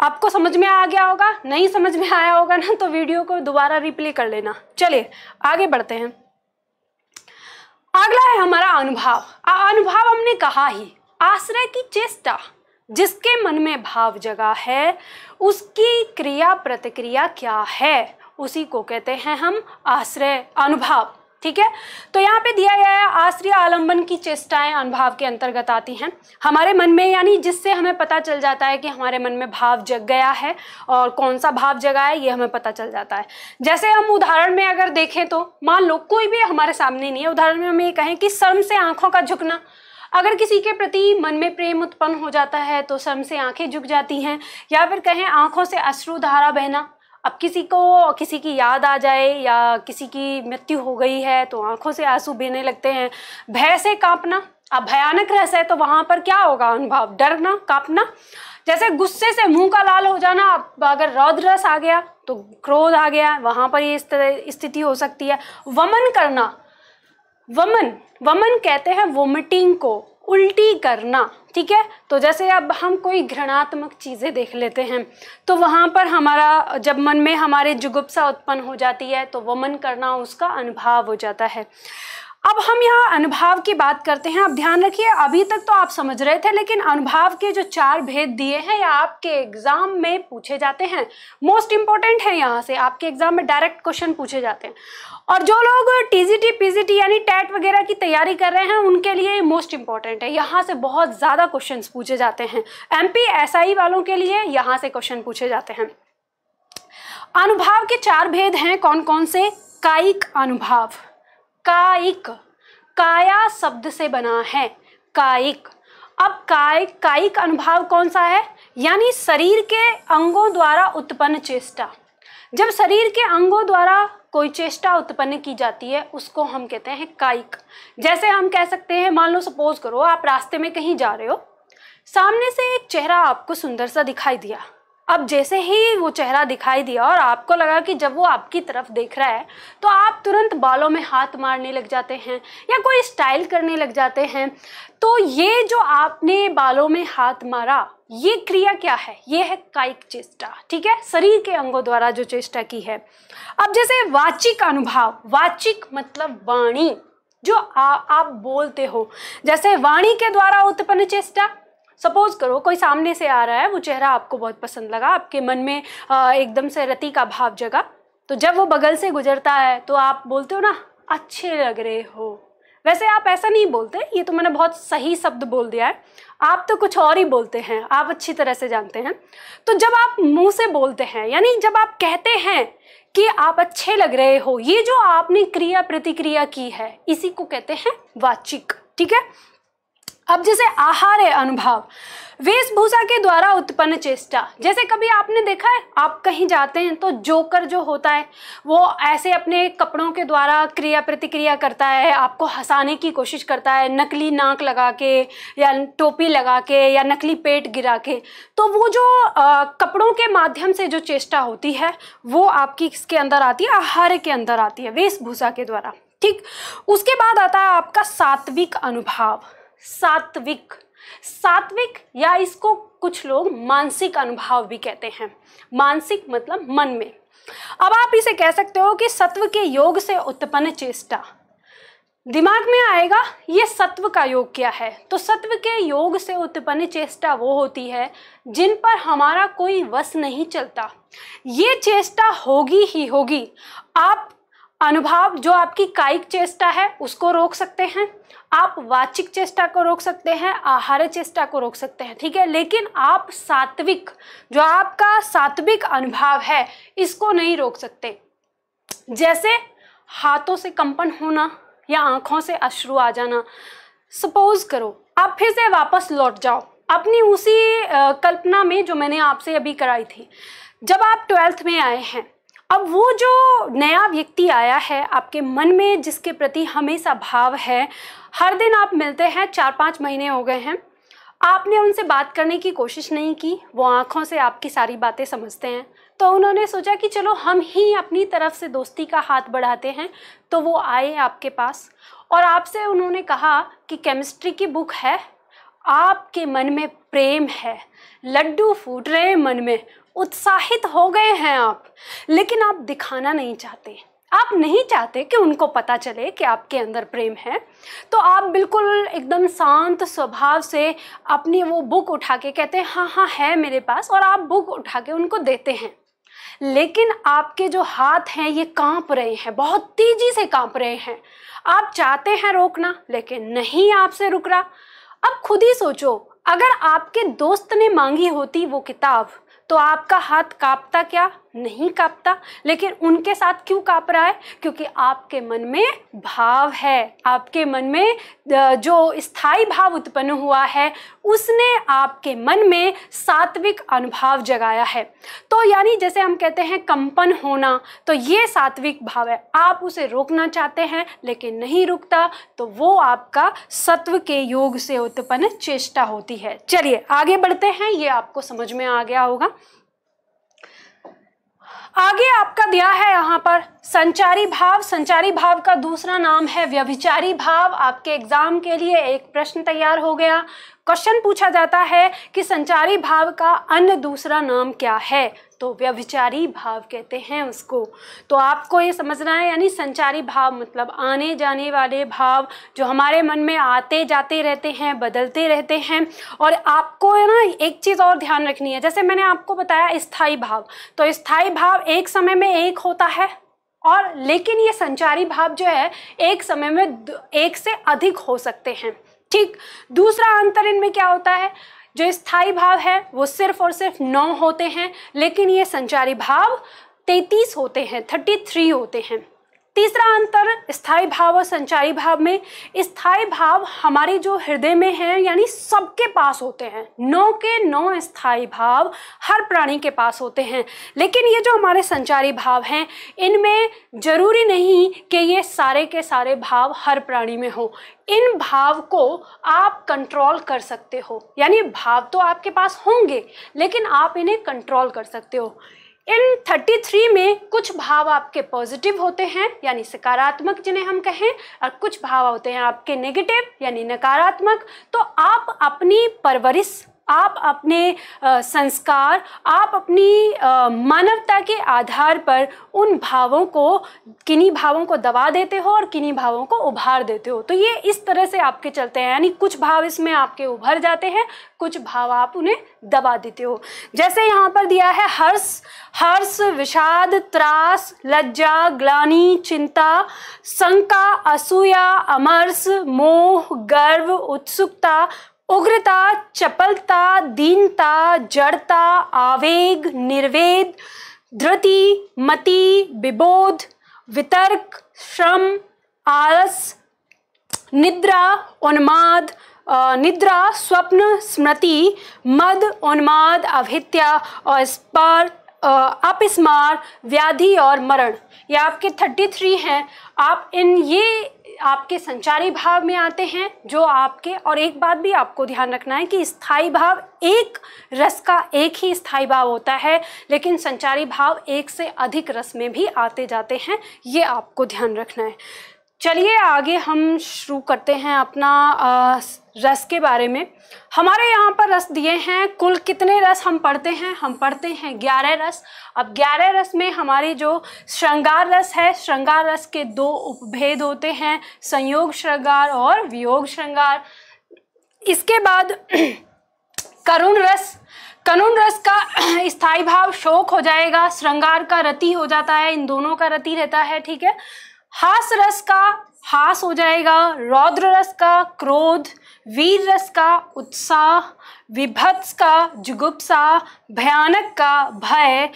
आपको समझ में आ गया होगा, नहीं समझ में आया होगा ना तो वीडियो को दोबारा रिप्ले कर लेना। चलिए, आगे बढ़ते हैं। अगला है हमारा अनुभव। अनुभव हमने कहा ही, आश्रय की चेष्टा, जिसके मन में भाव जगा है, उसकी क्रिया प्रतिक्रिया क्या है? उसी को कहते हैं हम आश्रय अनुभव, ठीक है? तो यहाँ पे दिया गया है आश्रय आलंबन की चेष्टाएँ अनुभाव के अंतर्गत आती हैं। हमारे मन में यानी जिससे हमें पता चल जाता है कि हमारे मन में भाव जग गया है और कौन सा भाव जगा है, ये हमें पता चल जाता है। जैसे हम उदाहरण में अगर देखें तो मान लो कोई भी हमारे सामने नहीं है, उदाहरण में हम ये कहें कि शर्म से आँखों का झुकना। अगर किसी के प्रति मन में प्रेम उत्पन्न हो जाता है तो शर्म से आँखें झुक जाती हैं या फिर कहें आँखों से अश्रु धारा बहना। अब किसी को, किसी की याद आ जाए या किसी की मृत्यु हो गई है तो आँखों से आँसू बहने लगते हैं। भय से कांपना, अब भयानक रहस है तो वहाँ पर क्या होगा अनुभव? डरना, कांपना? जैसे गुस्से से मुँह का लाल हो जाना अगर रौद्र रस आ गया तो क्रोध आ गया, वहाँ पर ये स्थिति हो सकती है। वमन करना, वमन वमन कहते हैं वोमिटिंग को, उल्टी करना। ठीक है? तो जैसे अब हम कोई घृणात्मक चीज़ें देख लेते हैं तो वहाँ पर हमारा, जब मन में हमारे जुगुप्सा उत्पन्न हो जाती है तो वमन करना उसका अनुभव हो जाता है। अब हम यहाँ अनुभाव की बात करते हैं। अब ध्यान रखिए, अभी तक तो आप समझ रहे थे, लेकिन अनुभाव के जो चार भेद दिए हैं, या आपके एग्ज़ाम में पूछे जाते हैं, मोस्ट इंपॉर्टेंट है यहाँ से, आपके एग्ज़ाम में डायरेक्ट क्वेश्चन पूछे जाते हैं। और जो लोग टीजीटी, पीजीटी यानी टैट वगैरह की तैयारी कर रहे हैं, उनके लिए मोस्ट इंपॉर्टेंट है। यहाँ से बहुत ज़्यादा क्वेश्चन पूछे जाते हैं। एम पी वालों के लिए यहाँ से क्वेश्चन पूछे जाते हैं। अनुभाव के चार भेद हैं कौन कौन से? कायिक अनुभाव। कायिक, काया शब्द से बना है। कायिक। अब काय, कायिक अनुभाव कौन सा है? यानी शरीर के अंगों द्वारा उत्पन्न चेष्टा। जब शरीर के अंगों द्वारा कोई चेष्टा उत्पन्न की जाती है, उसको हम कहते हैं कायिक जैसे हम कह सकते हैं, मान लो सपोज़ करो, आप रास्ते में कहीं जा रहे हो, सामने से एक चेहरा आपको सुंदर सा दिखाई दिया। अब जैसे ही वो चेहरा दिखाई दिया और आपको लगा कि जब वो आपकी तरफ़ देख रहा है तो आप तुरंत बालों में हाथ मारने लग जाते हैं या कोई स्टाइल करने लग जाते हैं। तो ये जो आपने बालों में हाथ मारा ये क्रिया क्या है? ये है कायिक चेष्टा ठीक है? शरीर के अंगों द्वारा जो चेष्टा की है। अब जैसे वाचिक अनुभव वाचिक मतलब वाणी जो आ, आप बोलते हो। जैसे वाणी के द्वारा उत्पन्न चेष्टा सपोज़ करो कोई सामने से आ रहा है वो चेहरा आपको बहुत पसंद लगा आपके मन में एकदम से रति का भाव जगा। तो जब वो बगल से गुजरता है तो आप बोलते हो ना अच्छे लग रहे हो। वैसे आप ऐसा नहीं बोलते, ये तो मैंने बहुत सही शब्द बोल दिया है। आप तो कुछ और ही बोलते हैं, आप अच्छी तरह से जानते हैं। तो जब आप मुँह से बोलते हैं, यानी जब आप कहते हैं कि आप अच्छे लग रहे हो, ये जो आपने क्रिया प्रतिक्रिया की है, इसी को कहते हैं वाचिक, ठीक है? अब जैसे आहार है, अनुभव। वेशभूषा के द्वारा उत्पन्न चेष्टा। जैसे कभी आपने देखा है आप कहीं जाते हैं तो जोकर जो होता है वो ऐसे अपने कपड़ों के द्वारा क्रिया प्रतिक्रिया करता है आपको हंसाने की कोशिश करता है नकली नाक लगा के या टोपी लगा के या नकली पेट गिरा के। तो वो जो आ, कपड़ों के माध्यम से जो चेष्टा होती है वो आपकी इसके अंदर आती है आहार के अंदर आती है वेशभूषा के द्वारा। ठीक उसके बाद आता है आपका सात्विक अनुभव। सात्विक सात्विक या इसको कुछ लोग मानसिक अनुभव भी कहते हैं। मानसिक मतलब मन में। अब आप इसे कह सकते हो कि सत्व के योग से उत्पन्न चेष्टा। दिमाग में आएगा, ये सत्व का योग क्या है? तो सत्व के योग से उत्पन्न चेष्टा वो होती है, जिन पर हमारा कोई वश नहीं चलता। ये चेष्टा होगी ही होगी। आप अनुभव, जो आपकी कायिक चेष्टा है, उसको रोक सकते हैं। आप वाचिक चेष्टा को रोक सकते हैं आहार चेष्टा को रोक सकते हैं, ठीक है? लेकिन आप सात्विक, जो आपका सात्विक अनुभव है, इसको नहीं रोक सकते। जैसे हाथों से कंपन होना या आँखों से अश्रु आ जाना, सपोज़ करो, आप फिर से वापस लौट जाओ। अपनी उसी कल्पना में जो मैंने आपसे अभी कराई थी, जब आप ट्वेल्थ में आए हैं अब वो जो नया व्यक्ति आया है आपके मन में, जिसके प्रति हमेशा भाव है, हर दिन आप मिलते हैं चार पाँच महीने हो गए हैं, आपने उनसे बात करने की कोशिश नहीं की, वो आँखों से आपकी सारी बातें समझते हैं तो उन्होंने सोचा कि चलो हम ही अपनी तरफ़ से दोस्ती का हाथ बढ़ाते हैं तो वो आए आपके पास, और आपसे उन्होंने कहा कि केमिस्ट्री की बुक है, आपके मन में प्रेम है, लड्डू फूट रहे हैं मन में उत्साहित हो गए हैं आप। लेकिन आप दिखाना नहीं चाहते। आप नहीं चाहते कि उनको पता चले कि आपके अंदर प्रेम है। तो आप बिल्कुल एकदम शांत स्वभाव से अपनी वो बुक उठा के कहते हैं हाँ हाँ है मेरे पास। और आप बुक उठा के उनको देते हैं। लेकिन आपके जो हाथ हैं, ये काँप रहे हैं, बहुत तेज़ी से काँप रहे हैं। आप चाहते हैं रोकना, लेकिन नहीं आपसे रुक रहा। अब खुद ही सोचो, अगर आपके दोस्त ने मांगी होती वो किताब तो आपका हाथ कांपता क्या? नहीं कांपता। लेकिन उनके साथ क्यों काँप रहा है? क्योंकि आपके मन में भाव है। आपके मन में जो स्थायी भाव उत्पन्न हुआ है, उसने आपके मन में सात्विक अनुभव जगाया है। तो यानी जैसे हम कहते हैं कंपन होना तो ये सात्विक भाव है। आप उसे रोकना चाहते हैं, लेकिन नहीं रुकता तो वो आपका सत्व के योग से उत्पन्न चेष्टा होती है। चलिए, आगे बढ़ते हैं। ये आपको समझ में आ गया होगा। आगे आपका दिया है यहाँ पर, संचारी भाव। संचारी भाव का दूसरा नाम है व्यभिचारी भाव। आपके एग्ज़ाम के लिए एक प्रश्न तैयार हो गया। क्वेश्चन पूछा जाता है कि संचारी भाव का अन्य दूसरा नाम क्या है? तो व्यभिचारी भाव कहते हैं उसको। तो आपको ये समझना है, यानी संचारी भाव मतलब आने जाने वाले भाव जो हमारे मन में आते जाते रहते हैं, बदलते रहते हैं, और आपको है ना, एक चीज़ और ध्यान रखनी है। जैसे मैंने आपको बताया स्थायी भाव तो स्थायी भाव एक समय में एक होता है, और लेकिन ये संचारी भाव जो है, एक समय में एक से अधिक हो सकते हैं। ठीक, दूसरा अंतर इनमें क्या होता है? जो स्थायी भाव है, वो सिर्फ़ और सिर्फ़ नौ होते हैं, लेकिन ये संचारी भाव तैतीस होते हैं थर्टी थ्री होते हैं। तीसरा अंतर स्थायी भाव और संचारी भाव में। स्थायी भाव हमारे जो हृदय में है, यानी सबके पास होते हैं। नौ के नौ स्थायी भाव हर प्राणी के पास होते हैं। लेकिन ये जो हमारे संचारी भाव हैं, इनमें ज़रूरी नहीं कि ये सारे के सारे भाव हर प्राणी में हो। इन भाव को आप कंट्रोल कर सकते हो। यानी भाव तो आपके पास होंगे, लेकिन आप इन्हें कंट्रोल कर सकते हो। इन 33 में कुछ भाव आपके पॉजिटिव होते हैं, यानी सकारात्मक जिन्हें हम कहें, और कुछ भाव होते हैं आपके नेगेटिव यानी नकारात्मक। तो आप अपनी परवरिश आप अपने संस्कार, आप अपनी मानवता के आधार पर उन भावों को, किन्हीं भावों को दबा देते हो और किन्हीं भावों को उभार देते हो। तो ये इस तरह से आपके चलते हैं, यानी कुछ भाव इसमें आपके उभर जाते हैं, कुछ भाव आप उन्हें दबा देते हो। जैसे यहाँ पर दिया है हर्ष हर्ष, विषाद, त्रास, लज्जा, ग्लानी, चिंता, शंका, असूया, अमर्ष, मोह, गर्व, उत्सुकता उग्रता, चपलता, दीनता, जड़ता, आवेग, निर्वेद, धृति, मति, विबोध, वितर्क, श्रम, आलस, निद्रा, उन्माद निद्रा, स्वप्न, स्मृति, मद, उन्माद अभित्या और स्पर अपस्मार, व्याधि और मरण। ये आपके थर्टी थ्री हैं। आप इन ये आपके संचारी भाव में आते हैं, जो आपके, और एक बात भी आपको ध्यान रखना है कि स्थायी भाव एक रस का एक ही स्थायी भाव होता है, लेकिन संचारी भाव एक से अधिक रस में भी आते जाते हैं, ये आपको ध्यान रखना है। चलिए आगे हम शुरू करते हैं अपना रस के बारे में। हमारे यहाँ पर रस दिए हैं। कुल कितने रस हम पढ़ते हैं? हम पढ़ते हैं ग्यारह रस। अब ग्यारह रस में हमारी जो श्रृंगार रस है, श्रृंगार रस के दो उपभेद होते हैं, संयोग श्रृंगार और वियोग श्रृंगार। इसके बाद करुण रस। करुण रस का स्थायी भाव शोक हो जाएगा, श्रृंगार का रति हो जाता है, इन दोनों का रति रहता है, ठीक है? हास रस का हास हो जाएगा रौद्र रस का क्रोध वीर रस का उत्साह, विभत्स का जुगुप्सा, भयानक का भय,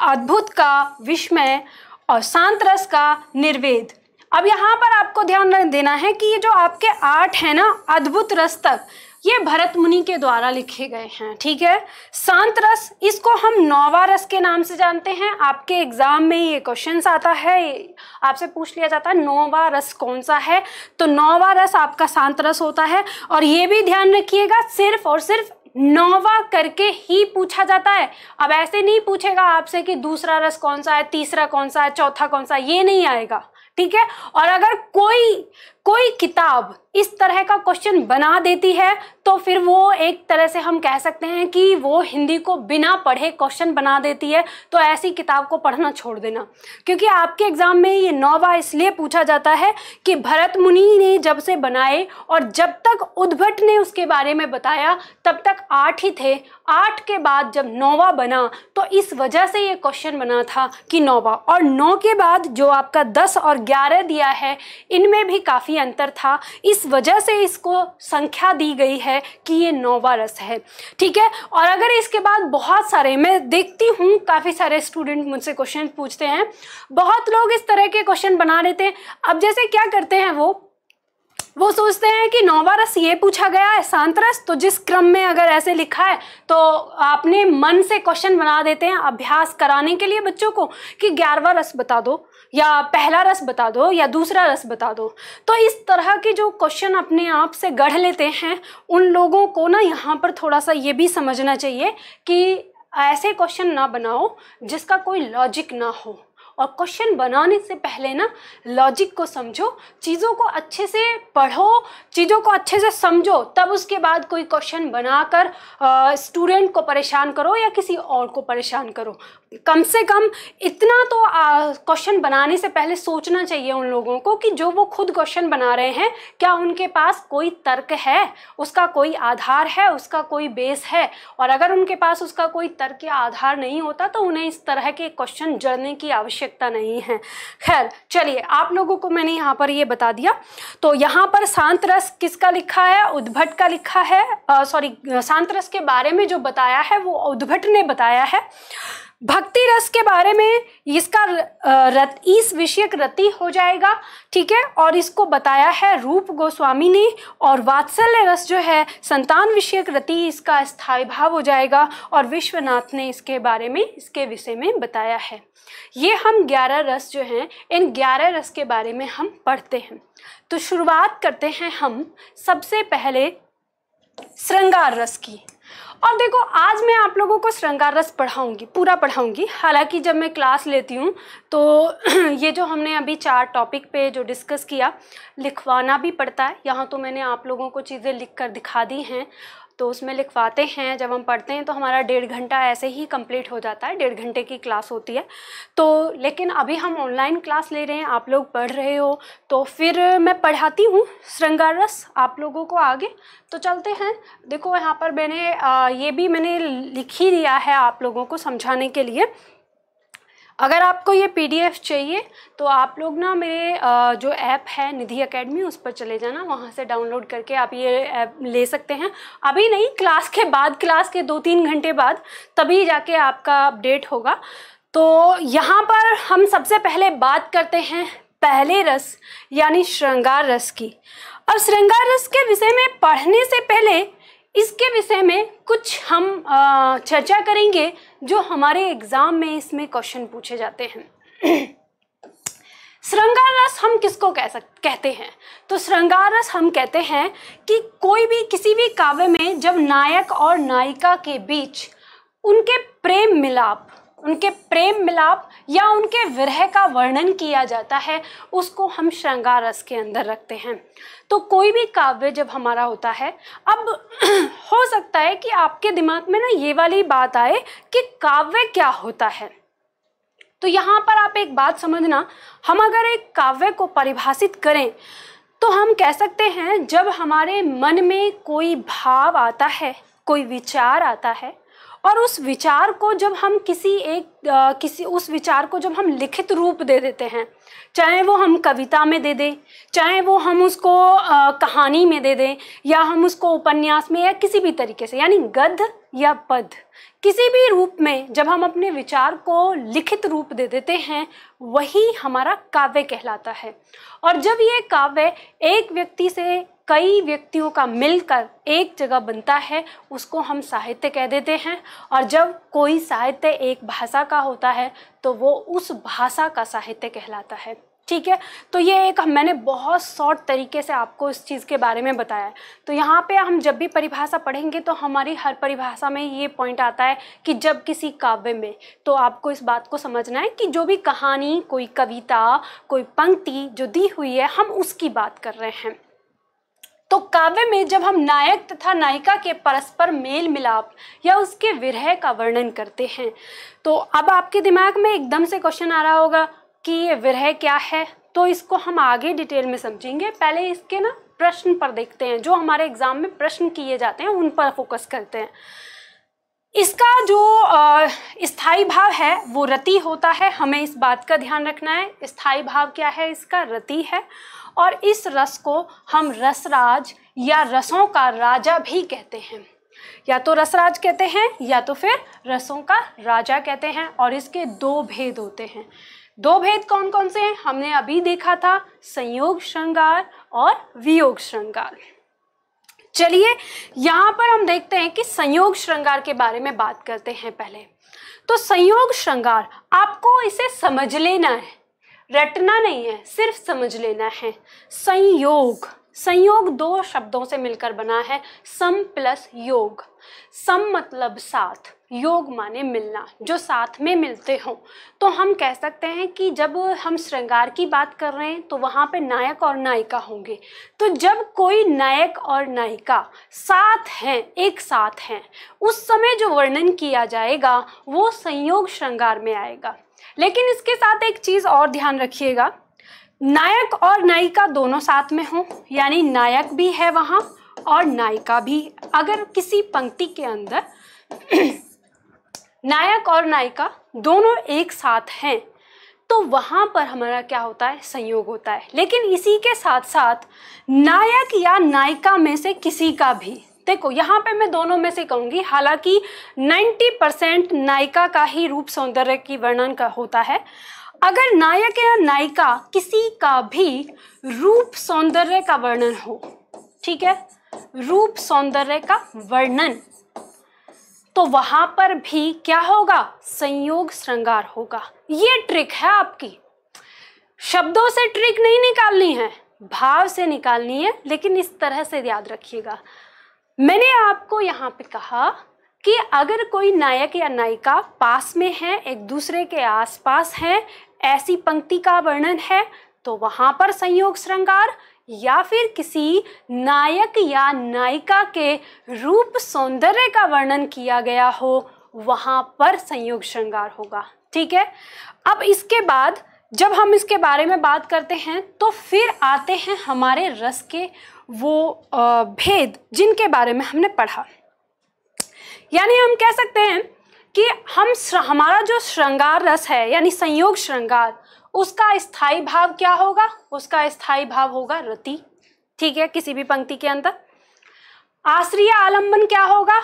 अद्भुत का विस्मय और शांत रस का निर्वेद। अब यहाँ पर आपको ध्यान देना है कि ये जो आपके आठ है ना, अद्भुत रस तक ये भरत मुनि के द्वारा लिखे गए हैं, ठीक है? शांत रस, इसको हम नौवा रस के नाम से जानते हैं। आपके एग्ज़ाम में ये क्वेश्चन आता है, आपसे पूछ लिया जाता है, नौवा रस कौन सा है? तो नौवा रस आपका शांत रस होता है, और ये भी ध्यान रखिएगा, सिर्फ़ और सिर्फ़ नौवा करके ही पूछा जाता है। अब ऐसे नहीं पूछेगा आपसे कि दूसरा रस कौन सा है, तीसरा कौन सा है, चौथा कौन सा ये नहीं आएगा, ठीक है? और अगर कोई कोई किताब इस तरह का क्वेश्चन बना देती है तो फिर वो एक तरह से हम कह सकते हैं कि वो हिंदी को बिना पढ़े क्वेश्चन बना देती है तो ऐसी किताब को पढ़ना छोड़ देना। क्योंकि आपके एग्ज़ाम में ये नौवा इसलिए पूछा जाता है कि भरत मुनि ने जब से बनाए और जब तक उद्भट ने उसके बारे में बताया, तब तक आठ ही थे। आठ के बाद जब नौवा बना तो इस वजह से ये क्वेश्चन बना था कि नौवा। और नौ के बाद जो आपका दस और ग्यारह दिया है, इनमें भी काफ़ी अंतर था। इस वजह से इसको संख्या दी गई है कि ये नौवा रस है। ठीक है? और अगर इसके बाद बहुत सारे, मैं देखती हूँ, काफ़ी सारे स्टूडेंट मुझसे क्वेश्चन पूछते हैं। बहुत लोग इस तरह के क्वेश्चन बना लेते हैं। अब जैसे क्या करते हैं वो? वो सोचते हैं कि नौवा रस ये पूछा गया है, शांत रस तो जिस क्रम में अगर ऐसे लिखा है तो आपने मन से क्वेश्चन बना देते हैं अभ्यास कराने के लिए बच्चों को कि ग्यारहवा रस बता दो। या पहला रस बता दो या दूसरा रस बता दो। तो इस तरह के जो क्वेश्चन अपने आप से गढ़ लेते हैं, उन लोगों को ना यहाँ पर थोड़ा सा ये भी समझना चाहिए कि ऐसे क्वेश्चन ना बनाओ जिसका कोई लॉजिक ना हो। और क्वेश्चन बनाने से पहले ना लॉजिक को समझो, चीज़ों को अच्छे से पढ़ो, चीज़ों को अच्छे से समझो, तब उसके बाद कोई क्वेश्चन बनाकर स्टूडेंट को परेशान करो या किसी और को परेशान करो। कम से कम इतना तो क्वेश्चन बनाने से पहले सोचना चाहिए उन लोगों को कि जो वो खुद क्वेश्चन बना रहे हैं, क्या उनके पास कोई तर्क है? उसका कोई आधार है? उसका कोई बेस है? और अगर उनके पास उसका कोई तर्क या आधार नहीं होता तो उन्हें इस तरह के क्वेश्चन जड़ने की आवश्यकता नहीं है। खैर, चलिए, आप लोगों को मैंने यहाँ पर ये बता दिया। तो यहाँ पर शांत रस किसका लिखा है? उद्भट का लिखा है। सॉरी शांत रस के बारे में जो बताया है, वो उद्भट ने बताया है। भक्ति रस के बारे में इसका रत, इस विषयक रति हो जाएगा, ठीक है? और इसको बताया है रूप गोस्वामी ने, और वात्सल्य रस जो है, संतान विषयक रति इसका स्थायी भाव हो जाएगा, और विश्वनाथ ने इसके बारे में, इसके विषय में बताया है। ये हम ग्यारह रस जो हैं, इन ग्यारह रस के बारे में हम पढ़ते हैं। तो शुरुआत करते हैं हम सबसे पहले श्रृंगार रस की। और देखो, आज मैं आप लोगों को श्रृंगार रस पढ़ाऊँगी, पूरा पढ़ाऊँगी। हालाँकि जब मैं क्लास लेती हूँ तो ये जो हमने अभी चार टॉपिक पे जो डिस्कस किया, लिखवाना भी पड़ता है। यहाँ तो मैंने आप लोगों को चीज़ें लिख कर दिखा दी हैं। तो उसमें लिखवाते हैं, जब हम पढ़ते हैं तो हमारा डेढ़ घंटा ऐसे ही कंप्लीट हो जाता है, डेढ़ घंटे की क्लास होती है। तो लेकिन अभी हम ऑनलाइन क्लास ले रहे हैं, आप लोग पढ़ रहे हो तो फिर मैं पढ़ाती हूँ श्रृंगार रस आप लोगों को आगे। तो चलते हैं, देखो यहाँ पर मैंने ये भी मैंने लिख ही दिया है आप लोगों को समझाने के लिए। अगर आपको ये पीडीएफ चाहिए तो आप लोग ना मेरे जो ऐप है निधि एकेडमी उस पर चले जाना, वहाँ से डाउनलोड करके आप ये ऐप ले सकते हैं। अभी नहीं, क्लास के बाद, क्लास के दो तीन घंटे बाद, तभी जाके आपका अपडेट होगा। तो यहाँ पर हम सबसे पहले बात करते हैं पहले रस, यानी श्रृंगार रस की। अब श्रृंगार रस के विषय में पढ़ने से पहले इसके विषय में कुछ हम चर्चा करेंगे जो हमारे एग्ज़ाम में इसमें क्वेश्चन पूछे जाते हैं। श्रृंगार रस हम किसको कह सक, कहते हैं? तो श्रृंगार रस हम कहते हैं कि कोई भी, किसी भी काव्य में जब नायक और नायिका के बीच उनके प्रेम मिलाप, उनके प्रेम मिलाप या उनके विरह का वर्णन किया जाता है, उसको हम श्रृंगार रस के अंदर रखते हैं। तो कोई भी काव्य जब हमारा होता है, अब हो सकता है कि आपके दिमाग में ना ये वाली बात आए कि काव्य क्या होता है। तो यहाँ पर आप एक बात समझना, हम अगर एक काव्य को परिभाषित करें तो हम कह सकते हैं जब हमारे मन में कोई भाव आता है, कोई विचार आता है और उस विचार को जब हम किसी एक आ, किसी उस विचार को जब हम लिखित रूप दे देते हैं चाहे वो हम कविता में दे दें चाहे वो हम उसको आ, कहानी में दे दें या हम उसको उपन्यास में या किसी भी तरीके से यानी गद्य या पद किसी भी रूप में जब हम अपने विचार को लिखित रूप दे देते हैं वही हमारा काव्य कहलाता है। और जब ये काव्य एक व्यक्ति से कई व्यक्तियों का मिलकर एक जगह बनता है, उसको हम साहित्य कह देते हैं। और जब कोई साहित्य एक भाषा का होता है तो वो उस भाषा का साहित्य कहलाता है। ठीक है? तो ये एक मैंने बहुत शॉर्ट तरीके से आपको इस चीज़ के बारे में बताया। तो यहाँ पे हम जब भी परिभाषा पढ़ेंगे तो हमारी हर परिभाषा में ये पॉइंट आता है कि जब किसी काव्य में तो आपको इस बात को समझना है कि जो भी कहानी, कोई कविता, कोई पंक्ति जो दी हुई है, हम उसकी बात कर रहे हैं। तो काव्य में जब हम नायक तथा नायिका के परस्पर मेल मिलाप या उसके विरह का वर्णन करते हैं तो अब आपके दिमाग में एकदम से क्वेश्चन आ रहा होगा कि ये विरह क्या है? तो इसको हम आगे डिटेल में समझेंगे। पहले इसके ना प्रश्न पर देखते हैं, जो हमारे एग्ज़ाम में प्रश्न किए जाते हैं, उन पर फोकस करते हैं। इसका जो स्थायी भाव है, वो रति होता है। हमें इस बात का ध्यान रखना है स्थायी भाव क्या है इसका? रति है। और इस रस को हम रसराज या रसों का राजा भी कहते हैं। या तो रसराज कहते हैं या तो फिर रसों का राजा कहते हैं और इसके दो भेद होते हैं। दो भेद कौन कौन से हैं? हमने अभी देखा था संयोग श्रृंगार और वियोग श्रृंगार। चलिए, यहाँ पर हम देखते हैं कि संयोग श्रृंगार के बारे में बात करते हैं पहले। तो संयोग श्रृंगार, आपको इसे समझ लेना है। रटना नहीं है, सिर्फ़ समझ लेना है। संयोग। संयोग दो शब्दों से मिलकर बना है, सम प्लस योग। सम मतलब साथ। योग माने मिलना, जो साथ में मिलते हों। तो हम कह सकते हैं कि जब हम श्रृंगार की बात कर रहे हैं तो वहाँ पे नायक और नायिका होंगे। तो जब कोई नायक और नायिका साथ हैं, एक साथ हैं, उस समय जो वर्णन किया जाएगा, वो संयोग श्रृंगार में आएगा। लेकिन इसके साथ एक चीज़ और ध्यान रखिएगा। नायक और नायिका दोनों साथ में हों, यानी नायक भी है वहाँ और नायिका भी। अगर किसी पंक्ति के अंदर नायक और नायिका दोनों एक साथ हैं तो वहाँ पर हमारा क्या होता है? संयोग होता है। लेकिन इसी के साथ साथ नायक या नायिका में से किसी का भी देखो, यहाँ पे मैं दोनों में से कहूँगी, हालाँकि 90 परसेंट नायिका का ही रूप सौंदर्य की वर्णन का होता है। अगर नायक या नायिका किसी का भी रूप सौंदर्य का वर्णन हो, ठीक है? रूप सौंदर्य का वर्णन तो वहाँ पर भी क्या होगा? संयोग श्रृंगार होगा। ये ट्रिक है आपकी। शब्दों से ट्रिक नहीं निकालनी है, भाव से निकालनी है, लेकिन इस तरह से याद रखिएगा। मैंने आपको यहाँ पे कहा कि अगर कोई नायक या नायिका पास में है, एक दूसरे के आसपास है, ऐसी पंक्ति का वर्णन है तो वहाँ पर संयोग श्रृंगार या फिर किसी नायक या नायिका के रूप सौंदर्य का वर्णन किया गया हो, वहाँ पर संयोग श्रृंगार होगा। ठीक है? अब इसके बाद, जब हम इसके बारे में बात करते हैं तो फिर आते हैं हमारे रस के वो भेद जिनके बारे में हमने पढ़ा। यानी हम कह सकते हैं कि हम हमारा जो श्रृंगार रस है, यानी संयोग श्रृंगार, उसका स्थायी भाव क्या होगा? उसका स्थायी भाव होगा रति। ठीक है, किसी भी पंक्ति के अंदर। आश्रिय आलंबन क्या होगा?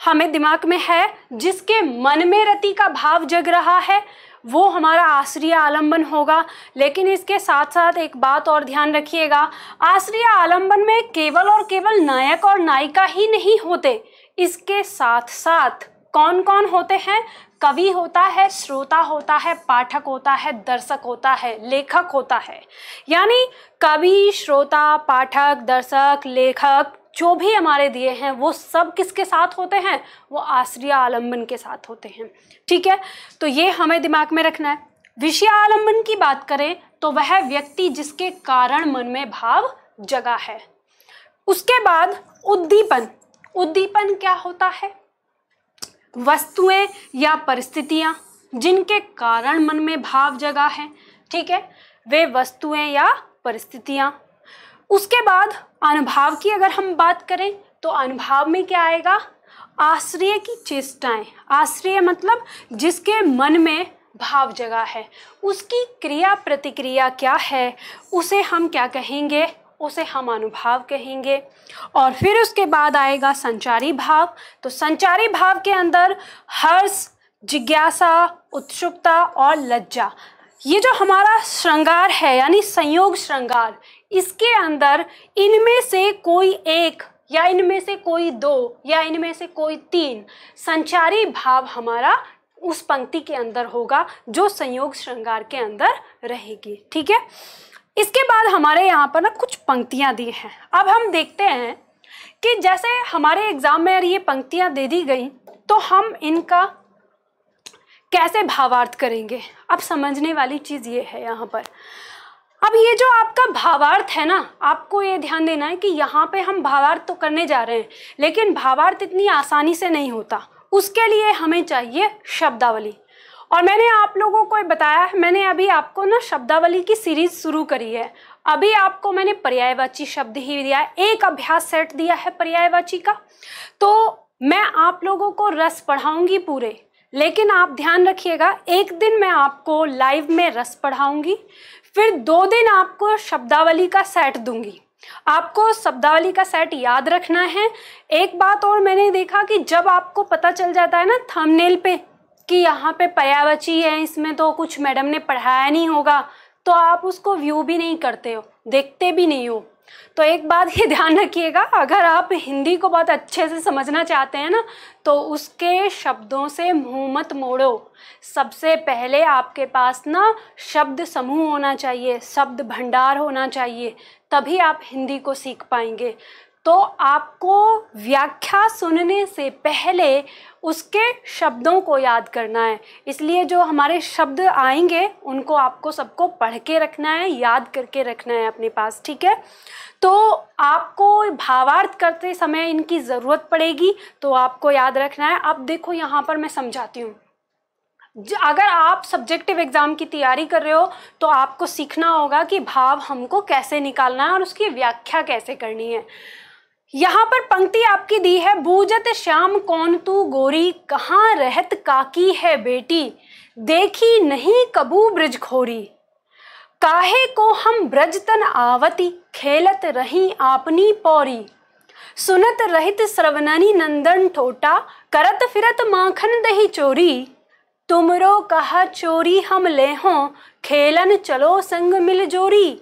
हमें दिमाग में है, जिसके मन में रति का भाव जग रहा है वो हमारा आश्रिय आलंबन होगा। लेकिन इसके साथ साथ एक बात और ध्यान रखिएगा। आश्रिय आलंबन में केवल और केवल नायक और नायिका ही नहीं होते। इसके साथ साथ कौन कौन होते हैं? कवि होता है, श्रोता होता है, पाठक होता है, दर्शक होता है, लेखक होता है। यानी कवि, श्रोता, पाठक, दर्शक, लेखक जो भी हमारे दिए हैं, वो सब किसके साथ होते हैं? वो आश्रिय आलंबन के साथ होते हैं। ठीक है? तो ये हमें दिमाग में रखना है। विषय आलंबन की बात करें तो वह व्यक्ति जिसके कारण मन में भाव जगा है। उसके बाद उद्दीपन। उद्दीपन क्या होता है? वस्तुएँ या परिस्थितियाँ जिनके कारण मन में भाव जगा है। ठीक है? वे वस्तुएँ या परिस्थितियाँ उसके बाद अनुभाव की अगर हम बात करें तो अनुभाव में क्या आएगा? आश्रय की चेष्टाएँ। आश्रय मतलब जिसके मन में भाव जगा है। उसकी क्रिया प्रतिक्रिया क्या है, उसे हम क्या कहेंगे? उसे हम अनुभाव कहेंगे। और फिर उसके बाद आएगा संचारी भाव। तो संचारी भाव के अंदर हर्ष, जिज्ञासा, उत्सुकता और लज्जा। ये जो हमारा श्रृंगार है, यानी संयोग श्रृंगार इसके अंदर इनमें से कोई एक या इनमें से कोई दो या इनमें से कोई तीन संचारी भाव हमारा उस पंक्ति के अंदर होगा, जो संयोग श्रृंगार के अंदर रहेगी। ठीक है? इसके बाद हमारे यहाँ पर ना कुछ पंक्तियाँ दी हैं। अब हम देखते हैं कि जैसे हमारे एग्ज़ाम में ये पंक्तियाँ दे दी गई तो हम इनका कैसे भावार्थ करेंगे? अब समझने वाली चीज़ ये है यहाँ पर। अब ये जो आपका भावार्थ है ना, आपको ये ध्यान देना है कि यहाँ पे हम भावार्थ तो करने जा रहे हैं, लेकिन भावार्थ इतनी आसानी से नहीं होता। उसके लिए हमें चाहिए शब्दावली। और मैंने आप लोगों को बताया है, मैंने अभी आपको ना शब्दावली की सीरीज़ शुरू करी है। अभी आपको मैंने पर्यायवाची शब्द ही दिया है, एक अभ्यास सेट दिया है पर्यायवाची का। तो मैं आप लोगों को रस पढ़ाऊँगी पूरे, लेकिन आप ध्यान रखिएगा, एक दिन मैं आपको लाइव में रस पढ़ाऊँगी फिर दो दिन आपको शब्दावली का सेट दूँगी। आपको शब्दावली का सेट याद रखना है। एक बात और मैंने देखा कि जब आपको पता चल जाता है ना थंबनेल पे कि यहाँ पे पर्यावची है, इसमें तो कुछ मैडम ने पढ़ाया नहीं होगा तो आप उसको व्यू भी नहीं करते हो, देखते भी नहीं हो। तो एक बात ये ध्यान रखिएगा, अगर आप हिंदी को बहुत अच्छे से समझना चाहते हैं ना तो उसके शब्दों से मुँह मत मोड़ो। सबसे पहले आपके पास ना शब्द समूह होना चाहिए, शब्द भंडार होना चाहिए, तभी आप हिंदी को सीख पाएँगे। तो आपको व्याख्या सुनने से पहले उसके शब्दों को याद करना है। इसलिए जो हमारे शब्द आएँगे, उनको आपको सबको पढ़ के रखना है, याद करके रखना है अपने पास, ठीक है? तो आपको भावार्थ करते समय इनकी ज़रूरत पड़ेगी तो आपको याद रखना है। अब देखो, यहाँ पर मैं समझाती हूँ। अगर आप सब्जेक्टिव एग्ज़ाम की तैयारी कर रहे हो तो आपको सीखना होगा कि भाव हमको कैसे निकालना है और उसकी व्याख्या कैसे करनी है। यहाँ पर पंक्ति आपकी दी है बूजत श्याम कौन तू गोरी, कहाँ रहत काकी है बेटी? देखी नहीं कबू ब्रज खोरी। काहे को हम ब्रजतन आवती खेलत रही आपनी पौरी? सुनत रहित श्रवणनी नंदन ठोटा, करत फिरत माखन दही चोरी। तुमरो कहा चोरी हम ले हो खेलन चलो संग मिल जोरी।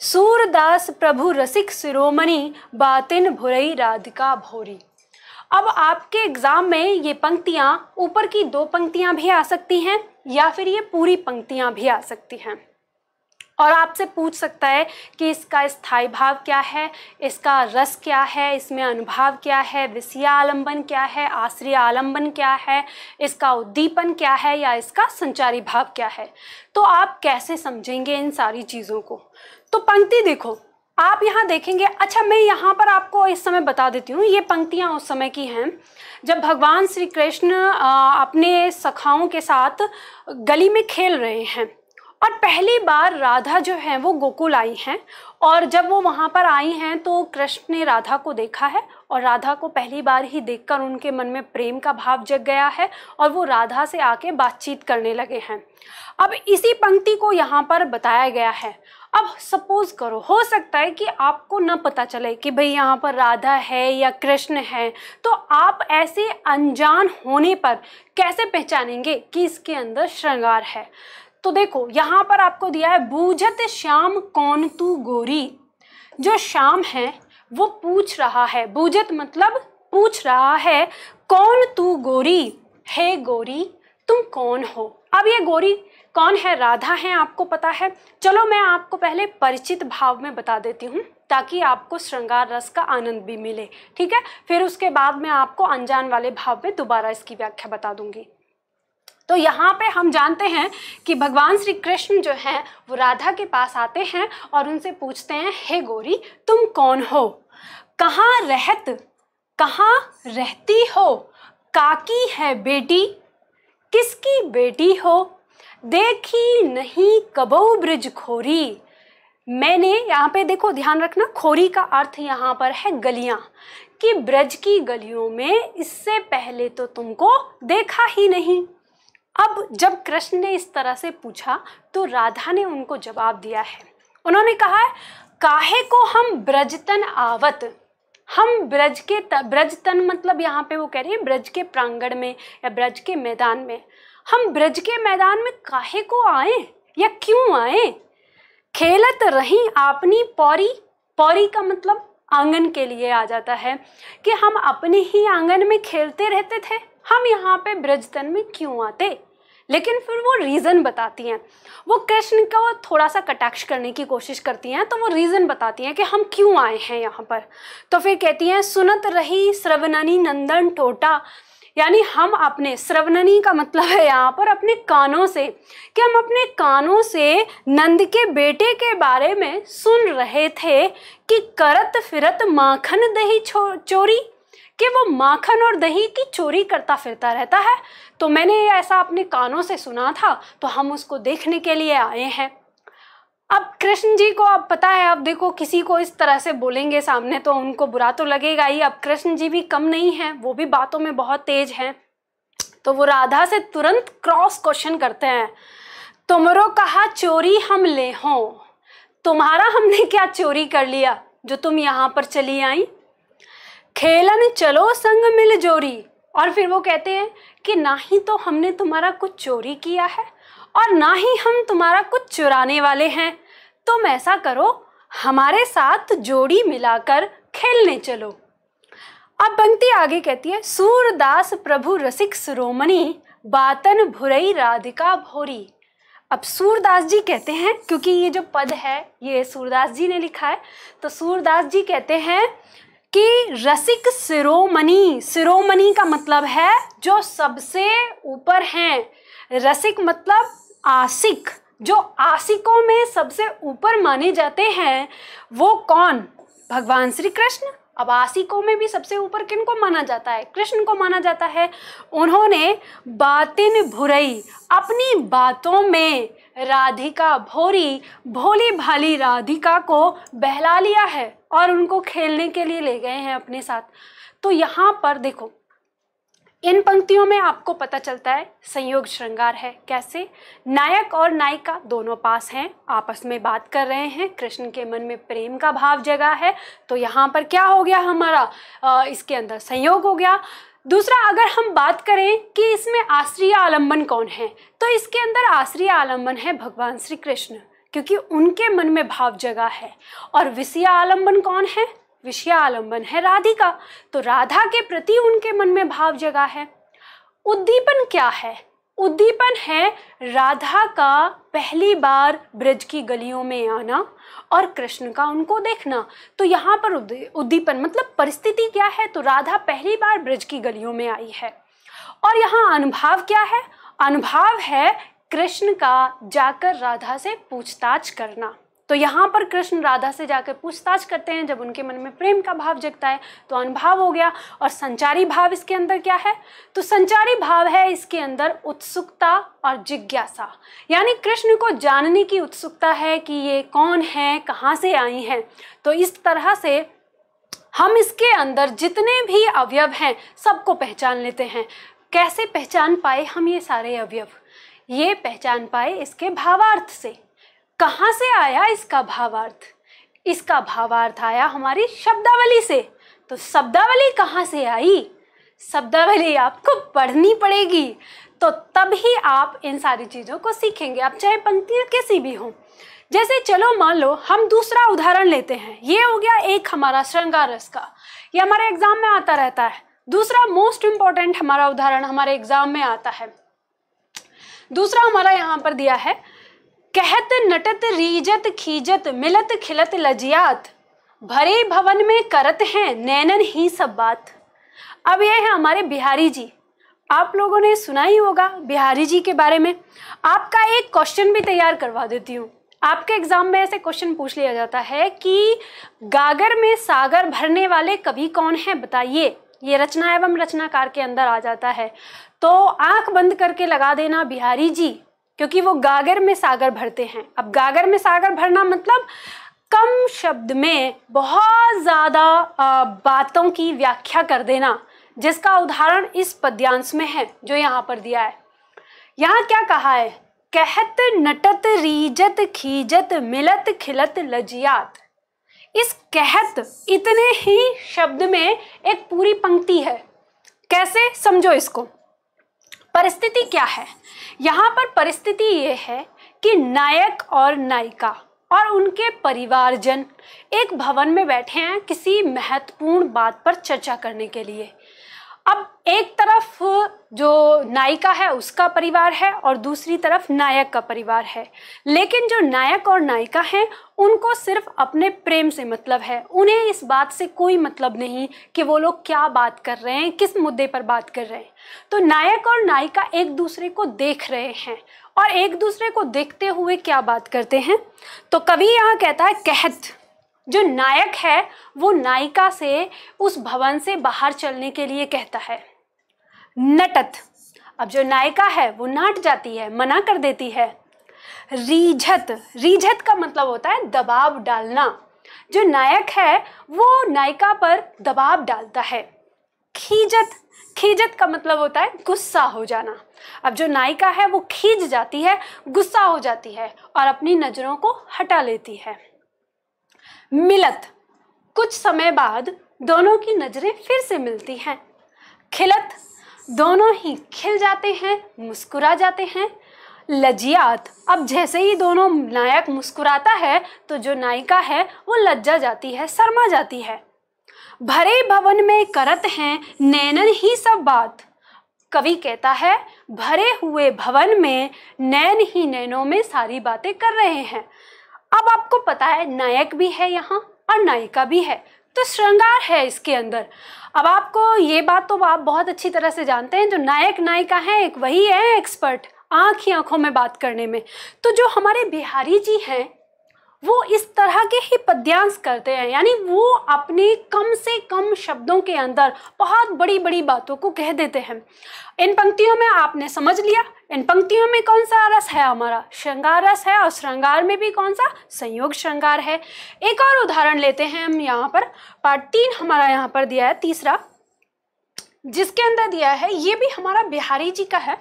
सूरदास प्रभु रसिक शिरोमणि, बातिन भुरई राधिका भोरी। अब आपके एग्ज़ाम में ये पंक्तियाँ, ऊपर की दो पंक्तियाँ भी आ सकती हैं, या फिर ये पूरी पंक्तियाँ भी आ सकती हैं? और आपसे पूछ सकता है कि इसका स्थायी भाव क्या है, इसका रस क्या है, इसमें अनुभाव क्या है, विषया आलंबन क्या है, आश्रय आलंबन क्या है, इसका उद्दीपन क्या है या इसका संचारी भाव क्या है। तो आप कैसे समझेंगे इन सारी चीज़ों को? तो पंक्ति देखो, आप यहाँ देखेंगे अच्छा मैं यहाँ पर आपको इस समय बता देती हूँ, ये पंक्तियाँ उस समय की हैं। जब भगवान श्री कृष्ण अपने सखाओं के साथ गली में खेल रहे हैं और पहली बार राधा जो है वो गोकुल आई हैं। और जब वो वहाँ पर आई हैं तो कृष्ण ने राधा को देखा है और राधा को पहली बार ही देखकर उनके मन में प्रेम का भाव जग गया है और वो राधा से आके बातचीत करने लगे हैं। अब इसी पंक्ति को यहाँ पर बताया गया है। अब सपोज़ करो, हो सकता है कि आपको ना पता चले कि भाई यहाँ पर राधा है या कृष्ण है तो आप ऐसे अनजान होने पर कैसे पहचानेंगे कि इसके अंदर श्रृंगार है? तो देखो, यहाँ पर आपको दिया है, बूझत श्याम कौन तू गोरी? जो श्याम है, वो पूछ रहा है। बूझत मतलब पूछ रहा है, कौन तू गोरी? है गोरी, तुम कौन हो? अब ये गोरी कौन है? राधा है, आपको पता है। चलो, मैं आपको पहले परिचित भाव में बता देती हूँ, ताकि आपको श्रृंगार रस का आनंद भी मिले, ठीक है? फिर उसके बाद मैं आपको अनजान वाले भाव में दोबारा इसकी व्याख्या बता दूँगी। तो यहाँ पे हम जानते हैं कि भगवान श्री कृष्ण जो हैं, वो राधा के पास आते हैं और उनसे पूछते हैं, हे गोरी, तुम कौन हो? कहाँ रहत? कहाँ रहती हो? काकी है बेटी? किसकी बेटी हो? देखी नहीं कबो ब्रिज खोरी। मैंने यहाँ पे देखो, ध्यान रखना, खोरी का अर्थ यहाँ पर है गलियाँ। कि ब्रज की गलियों में इससे पहले तो तुमको देखा ही नहीं। अब जब कृष्ण ने इस तरह से पूछा तो राधा ने उनको जवाब दिया है। उन्होंने कहा है काहे को हम ब्रजतन आवत? हम ब्रज के ब्रज तन मतलब यहाँ पे वो कह रहे हैं, ब्रज के प्रांगण में या ब्रज के मैदान में। हम ब्रज के मैदान में काहे को आए या क्यों आए? खेलत रही आपनी पौरी। पौरी का मतलब आँगन के लिए आ जाता है कि हम अपने ही आँगन में खेलते रहते थे। हम यहाँ पे ब्रजतन में क्यों आते? लेकिन फिर वो रीज़न बताती हैं। वो कृष्ण को थोड़ा सा कटाक्ष करने की कोशिश करती हैं तो वो रीज़न बताती हैं कि हम क्यों आए हैं यहाँ पर? तो फिर कहती हैं, सुनत रही श्रवणनी नंदन टोटा। यानी हम अपने, श्रवणनी का मतलब है यहाँ पर अपने कानों से, कि हम अपने कानों से नंद के बेटे के बारे में सुन रहे थे कि करत फिरत माखन दही चोरी, कि वो माखन और दही की चोरी करता फिरता रहता है। तो मैंने ऐसा अपने कानों से सुना था तो हम उसको देखने के लिए आए हैं। अब कृष्ण जी को अब पता है, अब देखो किसी को इस तरह से बोलेंगे सामने तो उनको बुरा तो लगेगा ही। अब कृष्ण जी भी कम नहीं है, वो भी बातों में बहुत तेज हैं। तो वो राधा से तुरंत क्रॉस क्वेश्चन करते हैं, तुमरो कहा चोरी हम ले हो? तुम्हारा हमने क्या चोरी कर लिया, जो तुम यहाँ पर चली आई? खेलन चलो संग मिल जोरी और फिर वो कहते हैं कि ना ही तो हमने तुम्हारा कुछ चोरी किया है और ना ही हम तुम्हारा कुछ चुराने वाले हैं। तुम ऐसा करो, हमारे साथ जोड़ी मिलाकर खेलने चलो। अब पंक्ति आगे कहती है, सूरदास प्रभु रसिक सुरोमणि, बातन भुरई राधिका भोरी। अब सूरदास जी कहते हैं, क्योंकि ये जो पद है, ये सूरदास जी ने लिखा है तो सूरदास जी कहते हैं कि रसिक सिरोमणि सिरोमणि का मतलब है जो सबसे ऊपर हैं। रसिक मतलब आसिक जो आसिकों में सबसे ऊपर माने जाते हैं, वो कौन? भगवान श्री कृष्ण अब आसिकों में भी सबसे ऊपर किन को माना जाता है? कृष्ण को माना जाता है। उन्होंने बातिन भुरई, अपनी बातों में राधिका भोरी, भोली भाली राधिका को बहला लिया है। और उनको खेलने के लिए ले गए हैं अपने साथ। तो यहाँ पर देखो इन पंक्तियों में आपको पता चलता है संयोग श्रृंगार है। कैसे? नायक और नायिका दोनों पास हैं आपस में बात कर रहे हैं कृष्ण के मन में प्रेम का भाव जगा है। तो यहाँ पर क्या हो गया हमारा? आ, इसके अंदर संयोग हो गया। दूसरा अगर हम बात करें कि इसमें आश्रीय आलंबन कौन है तो इसके अंदर आश्रीय आलंबन है भगवान श्री कृष्ण। क्योंकि उनके मन में भाव जगा है। और विषय आलंबन कौन है? विषय आलंबन है राधिका। तो राधा के प्रति उनके मन में भाव जगा है। उद्दीपन क्या है? उद्दीपन है राधा का पहली बार ब्रज की गलियों में आना और कृष्ण का उनको देखना। तो यहाँ पर उद्दीपन मतलब परिस्थिति क्या है? तो राधा पहली बार ब्रज की गलियों में आई है। और यहाँ अनुभाव क्या है? अनुभाव है कृष्ण का जाकर राधा से पूछताछ करना। तो यहाँ पर कृष्ण राधा से जाकर पूछताछ करते हैं, जब उनके मन में प्रेम का भाव जगता है तो अनुभाव हो गया। और संचारी भाव इसके अंदर क्या है? तो संचारी भाव है इसके अंदर उत्सुकता और जिज्ञासा। यानी कृष्ण को जानने की उत्सुकता है कि ये कौन है, कहाँ से आई हैं। तो इस तरह से हम इसके अंदर जितने भी अवयव हैं, सबको पहचान लेते हैं। कैसे पहचान पाए हम ये सारे अवयव? ये पहचान पाए इसके भावार्थ से। कहाँ से आया इसका भावार्थ? इसका भावार्थ आया हमारी शब्दावली से। तो शब्दावली कहाँ से आई? शब्दावली आपको पढ़नी पड़ेगी। तो तब ही आप इन सारी चीज़ों को सीखेंगे। आप चाहे पंक्ति कैसी भी हों। जैसे चलो मान लो, हम दूसरा उदाहरण लेते हैं। ये हो गया एक हमारा श्रृंगार रस का। ये हमारे एग्ज़ाम में आता रहता है। दूसरा मोस्ट इंपॉर्टेंट हमारा उदाहरण हमारे एग्ज़ाम में आता है। दूसरा हमारा यहाँ पर दिया है, कहत नटत रीजत खीजत मिलत खिलत लजियात, भरे भवन में करत हैं नैनन ही सब बात। अब ये है हमारे बिहारी जी। आप लोगों ने सुना ही होगा बिहारी जी के बारे में। आपका एक क्वेश्चन भी तैयार करवा देती हूँ। आपके एग्ज़ाम में ऐसे क्वेश्चन पूछ लिया जाता है कि गागर में सागर भरने वाले कवि कौन हैं, बताइए। ये रचना एवं रचनाकार के अंदर आ जाता है। तो आँख बंद करके लगा देना बिहारी जी, क्योंकि वो गागर में सागर भरते हैं। अब गागर में सागर भरना मतलब कम शब्द में बहुत ज़्यादा बातों की व्याख्या कर देना, जिसका उदाहरण इस पद्यांश में है, जो यहाँ पर दिया है। यहाँ क्या कहा है? कहत नटत रीजत खीजत मिलत खिलत लजियात। इस कहत इतने ही शब्द में एक पूरी पंक्ति है। कैसे समझो इसको? परिस्थिति क्या है? यहाँ पर परिस्थिति ये है कि नायक और नायिका और उनके परिवारजन एक भवन में बैठे हैं किसी महत्वपूर्ण बात पर चर्चा करने के लिए। अब एक तरफ़ जो नायिका है, उसका परिवार है और दूसरी तरफ़ नायक का परिवार है। लेकिन जो नायक और नायिका हैं, उनको सिर्फ़ अपने प्रेम से मतलब है। उन्हें इस बात से कोई मतलब नहीं कि वो लोग क्या बात कर रहे हैं, किस मुद्दे पर बात कर रहे हैं। तो नायक और नायिका एक दूसरे को देख रहे हैं और एक दूसरे को देखते हुए क्या बात करते हैं? तो कवि यहाँ कहता है, कहत। जो नायक है, वो नायिका से उस भवन से बाहर चलने के लिए कहता है। नटत। अब जो नायिका है, वो नाट जाती है, मना कर देती है। रीझत। रीझत का मतलब होता है दबाव डालना। जो नायक है, वो नायिका पर दबाव डालता है। खीजत। खीजत का मतलब होता है गुस्सा हो जाना। अब जो नायिका है, वो खींच जाती है, गुस्सा हो जाती है और अपनी नज़रों को हटा लेती है। मिलत। कुछ समय बाद दोनों की नज़रें फिर से मिलती हैं। खिलत। दोनों ही खिल जाते हैं, मुस्कुरा जाते हैं। लजियात अब जैसे ही दोनों नायक मुस्कुराता है तो जो नायिका है, वो लज्जा जाती है, शर्मा जाती है। भरे भवन में करत हैं, नैनन ही सब बात। कवि कहता है, भरे हुए भवन में नैन ही नैनों में सारी बातें कर रहे हैं। अब आपको पता है, नायक भी है यहाँ और नायिका भी है। तो श्रृंगार है इसके अंदर। अब आपको ये बात तो आप बहुत अच्छी तरह से जानते हैं, जो नायक, नायिका है, एक वही है एक्सपर्ट आँख ही आँखों में बात करने में। तो जो हमारे बिहारी जी हैं वो इस तरह के ही पद्यांश करते हैं। यानी वो अपने कम से कम शब्दों के अंदर बहुत बड़ी बड़ी बातों को कह देते हैं। इन पंक्तियों में आपने समझ लिया, इन पंक्तियों में कौन सा रस है हमारा? श्रृंगार रस है और श्रृंगार में भी कौन सा? संयोग श्रृंगार है। एक और उदाहरण लेते हैं हम यहाँ पर। पार्ट तीन हमारा यहाँ पर दिया है, तीसरा, जिसके अंदर दिया है, ये भी हमारा बिहारी जी का है।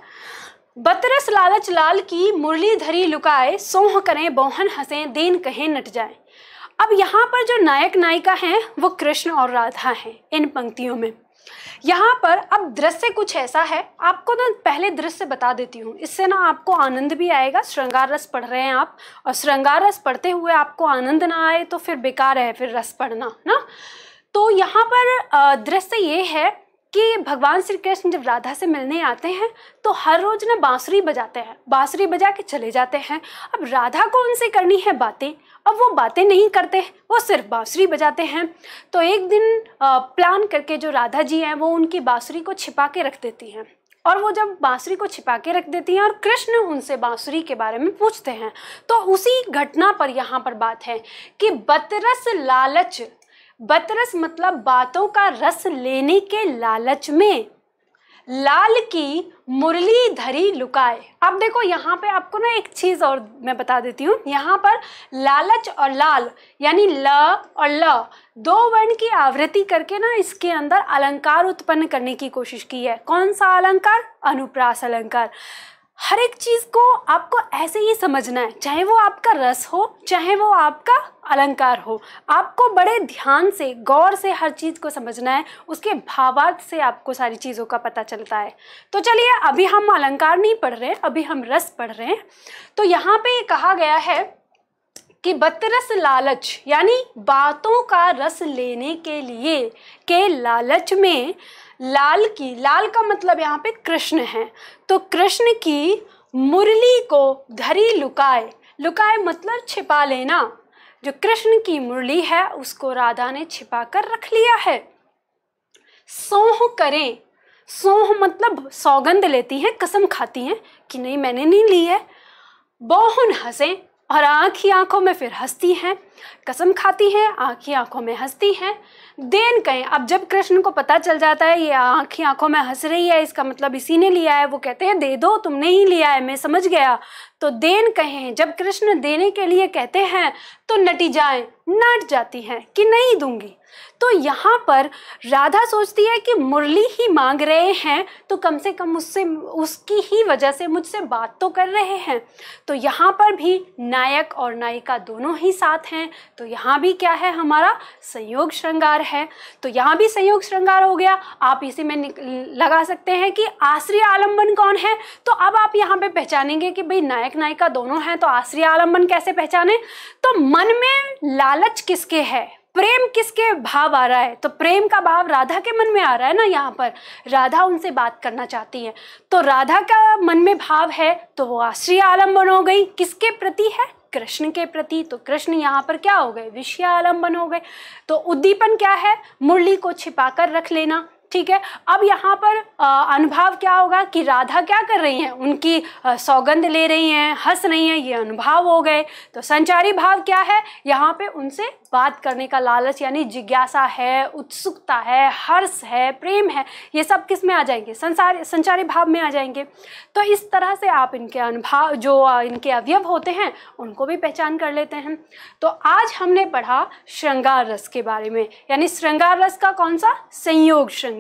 बतरस लालच लाल की मुरली धरी लुकाए, सोह करें बोहन हंसे, देन कहें नट जाए। अब यहाँ पर जो नायक नायिका हैं, वो कृष्ण और राधा हैं, इन पंक्तियों में। यहाँ पर अब दृश्य कुछ ऐसा है, आपको ना पहले दृश्य बता देती हूँ। इससे ना आपको आनंद भी आएगा श्रृंगार रस पढ़ रहे हैं आप, और श्रृंगार रस पढ़ते हुए आपको आनंद ना आए तो फिर बेकार है, फिर रस पढ़ना, ना? तो यहाँ पर दृश्य ये है कि भगवान श्री कृष्ण जब राधा से मिलने आते हैं तो हर रोज ना बांसुरी बजाते हैं। बांसुरी बजा के चले जाते हैं। अब राधा को उनसे करनी है बातें। अब वो बातें नहीं करते वो सिर्फ़ बांसुरी बजाते हैं। तो एक दिन प्लान करके जो राधा जी हैं, वो उनकी बांसुरी को छिपा के रख देती हैं। और वो जब बांसुरी को छिपा के रख देती हैं और कृष्ण उनसे बांसुरी के बारे में पूछते हैं तो उसी घटना पर यहाँ पर बात है कि बतरस लालच बतरस मतलब बातों का रस लेने के लालच में। लाल की मुरली धरी लुकाए। अब देखो, यहाँ पे आपको ना एक चीज़ और मैं बता देती हूँ। यहाँ पर लालच और लाल, यानी ल और ल, दो वर्ण की आवृत्ति करके ना इसके अंदर अलंकार उत्पन्न करने की कोशिश की है। कौन सा अलंकार? अनुप्रास अलंकार। हर एक चीज़ को आपको ऐसे ही समझना है, चाहे वो आपका रस हो, चाहे वो आपका अलंकार हो। आपको बड़े ध्यान से, गौर से हर चीज़ को समझना है, उसके भावार्थ से आपको सारी चीज़ों का पता चलता है। तो चलिए, अभी हम अलंकार नहीं पढ़ रहे, अभी हम रस पढ़ रहे हैं। तो यहाँ पे कहा गया है कि बतरस लालच, यानी बातों का रस लेने के लिए, के लालच में लाल की, लाल का मतलब यहाँ पे कृष्ण है। तो कृष्ण की मुरली को धरी लुकाए। लुकाए मतलब छिपा लेना। जो कृष्ण की मुरली है, उसको राधा ने छिपा कर रख लिया है। सोह करें। सोह मतलब सौगंध लेती हैं, कसम खाती हैं कि नहीं, मैंने नहीं ली है। बहुन हंसे और आँख ही आँखों में फिर हंसती हैं। कसम खाती हैं, आँख ही आँखों में हंसती हैं। देन कहें। अब जब कृष्ण को पता चल जाता है, ये आँख आँखों में हंस रही है, इसका मतलब इसी ने लिया है, वो कहते हैं, दे दो, तुमने ही लिया है, मैं समझ गया। तो देन कहें, जब कृष्ण देने के लिए कहते हैं तो नटी जाए नट जाती हैं कि नहीं दूँगी। तो यहाँ पर राधा सोचती है कि मुरली ही मांग रहे हैं तो कम से कम उससे, उसकी ही वजह से मुझसे बात तो कर रहे हैं। तो यहाँ पर भी नायक और नायिका दोनों ही साथ हैं तो यहाँ भी क्या है हमारा संयोग श्रृंगार है। तो यहाँ भी संयोग श्रृंगार हो गया। आप इसी में लगा सकते हैं कि आश्रय आलंबन कौन है? तो अब आप यहाँ पे पहचानेंगे कि भाई नायक नायिका दोनों हैं तो आश्रय आलंबन कैसे पहचाने? तो मन में लालच किसके है? प्रेम किसके भाव आ रहा है? तो प्रेम का भाव राधा के मन में आ रहा है ना यहाँ पर। राधा उनसे बात करना चाहती है। तो राधा का मन में भाव है तो वो आश्रय आलंबन हो गई। किसके प्रति है? कृष्ण के प्रति। तो कृष्ण यहाँ पर क्या हो गए? विषय आलंबन हो गए। तो उद्दीपन क्या है? मुरली को छिपा कर रख लेना। ठीक है? अब यहाँ पर अनुभव क्या होगा कि राधा क्या कर रही हैं? उनकी सौगंध ले रही हैं, हंस रही हैं, ये अनुभव हो गए। तो संचारी भाव क्या है? यहाँ पे उनसे बात करने का लालच यानी जिज्ञासा है, उत्सुकता है, हर्ष है, प्रेम है, ये सब किसमें आ जाएँगे? संसार, संचारी भाव में आ जाएँगे। तो इस तरह से आप इनके अनुभव, जो इनके अवयव होते हैं, उनको भी पहचान कर लेते हैं। तो आज हमने पढ़ा श्रृंगार रस के बारे में, यानी श्रृंगार रस का कौन सा? संयोग श्रृंगार।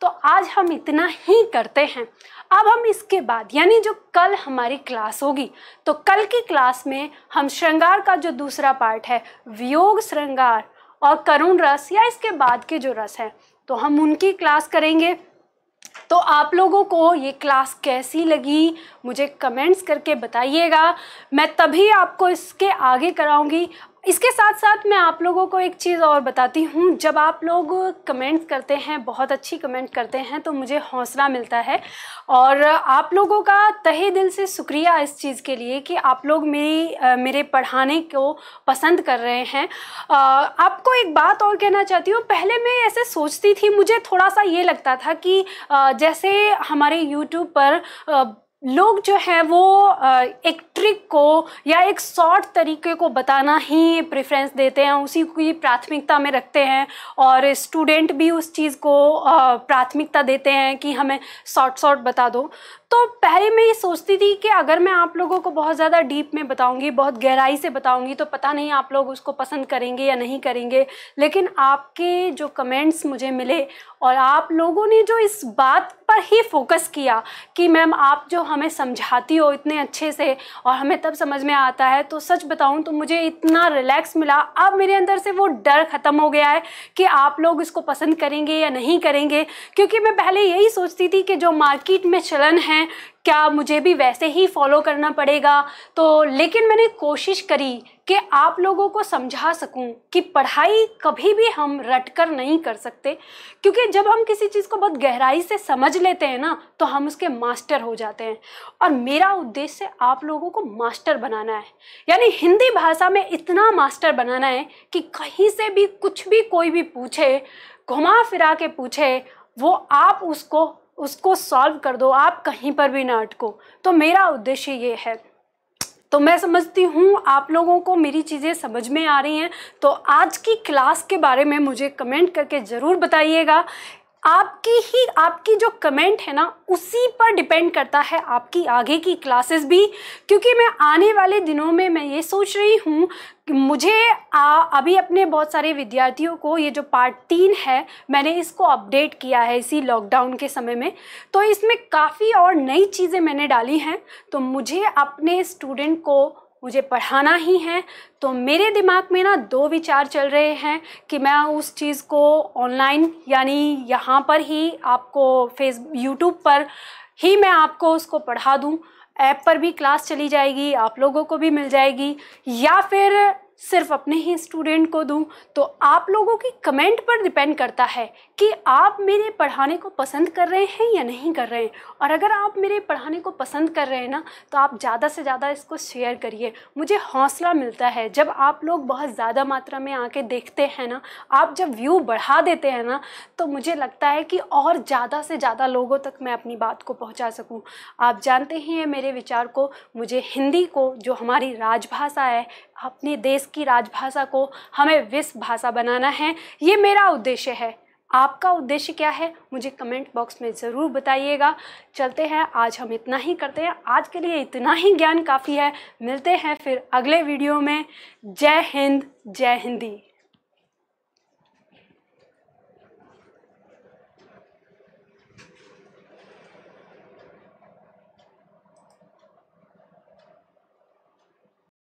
तो आज हम इतना ही करते हैं। अब हम इसके बाद, यानी जो कल हमारी क्लास होगी तो कल की क्लास में हम श्रृंगार का जो दूसरा पार्ट है, वियोग श्रृंगार और करुण रस या इसके बाद के जो रस है तो हम उनकी क्लास करेंगे। तो आप लोगों को ये क्लास कैसी लगी, मुझे कमेंट्स करके बताइएगा। मैं तभी आपको इसके आगे कराऊँगी। इसके साथ साथ मैं आप लोगों को एक चीज़ और बताती हूँ। जब आप लोग कमेंट्स करते हैं, बहुत अच्छी कमेंट करते हैं तो मुझे हौसला मिलता है। और आप लोगों का तहे दिल से शुक्रिया इस चीज़ के लिए कि आप लोग मेरी मेरे पढ़ाने को पसंद कर रहे हैं। आपको एक बात और कहना चाहती हूँ। पहले मैं ऐसे सोचती थी, मुझे थोड़ा सा ये लगता था कि जैसे हमारे यूट्यूब पर लोग जो है वो एक ट्रिक को या एक शॉर्ट तरीके को बताना ही प्रेफरेंस देते हैं, उसी की प्राथमिकता में रखते हैं और स्टूडेंट भी उस चीज़ को प्राथमिकता देते हैं कि हमें शॉर्ट शॉर्ट बता दो। तो पहले मैं ये सोचती थी कि अगर मैं आप लोगों को बहुत ज़्यादा डीप में बताऊँगी, बहुत गहराई से बताऊँगी तो पता नहीं आप लोग उसको पसंद करेंगे या नहीं करेंगे, लेकिन आपके जो कमेंट्स मुझे मिले और आप लोगों ने जो इस बात पर ही फोकस किया कि मैम आप जो हमें समझाती हो इतने अच्छे से और हमें तब समझ में आता है। तो सच बताऊँ तो मुझे इतना रिलैक्स मिला। अब मेरे अंदर से वो डर ख़त्म हो गया है कि आप लोग इसको पसंद करेंगे या नहीं करेंगे। क्योंकि मैं पहले यही सोचती थी कि जो मार्केट में चलन है क्या मुझे भी वैसे ही फॉलो करना पड़ेगा? तो लेकिन मैंने कोशिश करी कि आप लोगों को समझा सकूँ कि पढ़ाई कभी भी हम रट कर नहीं कर सकते, क्योंकि जब हम किसी चीज़ को बहुत गहराई से समझ लेते हैं ना तो हम उसके मास्टर हो जाते हैं। और मेरा उद्देश्य आप लोगों को मास्टर बनाना है। यानी हिंदी भाषा में इतना मास्टर बनाना है कि कहीं से भी कुछ भी कोई भी पूछे, घुमा फिरा के पूछे, वो आप उसको उसको सॉल्व कर दो, आप कहीं पर भी ना अटको। तो मेरा उद्देश्य ये है। तो मैं समझती हूँ, आप लोगों को मेरी चीज़ें समझ में आ रही हैं। तो आज की क्लास के बारे में मुझे कमेंट करके ज़रूर बताइएगा आपकी ही आपकी जो कमेंट है ना उसी पर डिपेंड करता है आपकी आगे की क्लासेस भी। क्योंकि मैं आने वाले दिनों में मैं ये सोच रही हूँ कि मुझे आ, अभी अपने बहुत सारे विद्यार्थियों को ये जो पार्ट तीन है मैंने इसको अपडेट किया है इसी लॉकडाउन के समय में। तो इसमें काफ़ी और नई चीज़ें मैंने डाली हैं। तो मुझे अपने स्टूडेंट को मुझे पढ़ाना ही है। तो मेरे दिमाग में ना दो विचार चल रहे हैं कि मैं उस चीज़ को ऑनलाइन यानी यहाँ पर ही आपको फेस यूट्यूब पर ही मैं आपको उसको पढ़ा दूँ। ऐप पर भी क्लास चली जाएगी, आप लोगों को भी मिल जाएगी, या फिर सिर्फ़ अपने ही स्टूडेंट को दूँ। तो आप लोगों की कमेंट पर डिपेंड करता है कि आप मेरे पढ़ाने को पसंद कर रहे हैं या नहीं कर रहे हैं? और अगर आप मेरे पढ़ाने को पसंद कर रहे हैं ना तो आप ज़्यादा से ज़्यादा इसको शेयर करिए। मुझे हौसला मिलता है जब आप लोग बहुत ज़्यादा मात्रा में आके देखते हैं ना, आप जब व्यू बढ़ा देते हैं ना तो मुझे लगता है कि और ज़्यादा से ज़्यादा लोगों तक मैं अपनी बात को पहुँचा सकूँ। आप जानते ही हैं मेरे विचार को, मुझे हिंदी को, जो हमारी राजभाषा है, अपने देश की राजभाषा को हमें विश्व भाषा बनाना है, ये मेरा उद्देश्य है। आपका उद्देश्य क्या है? मुझे कमेंट बॉक्स में ज़रूर बताइएगा। चलते हैं, आज हम इतना ही करते हैं। आज के लिए इतना ही ज्ञान काफ़ी है। मिलते हैं फिर अगले वीडियो में। जय हिंद, जय हिंदी।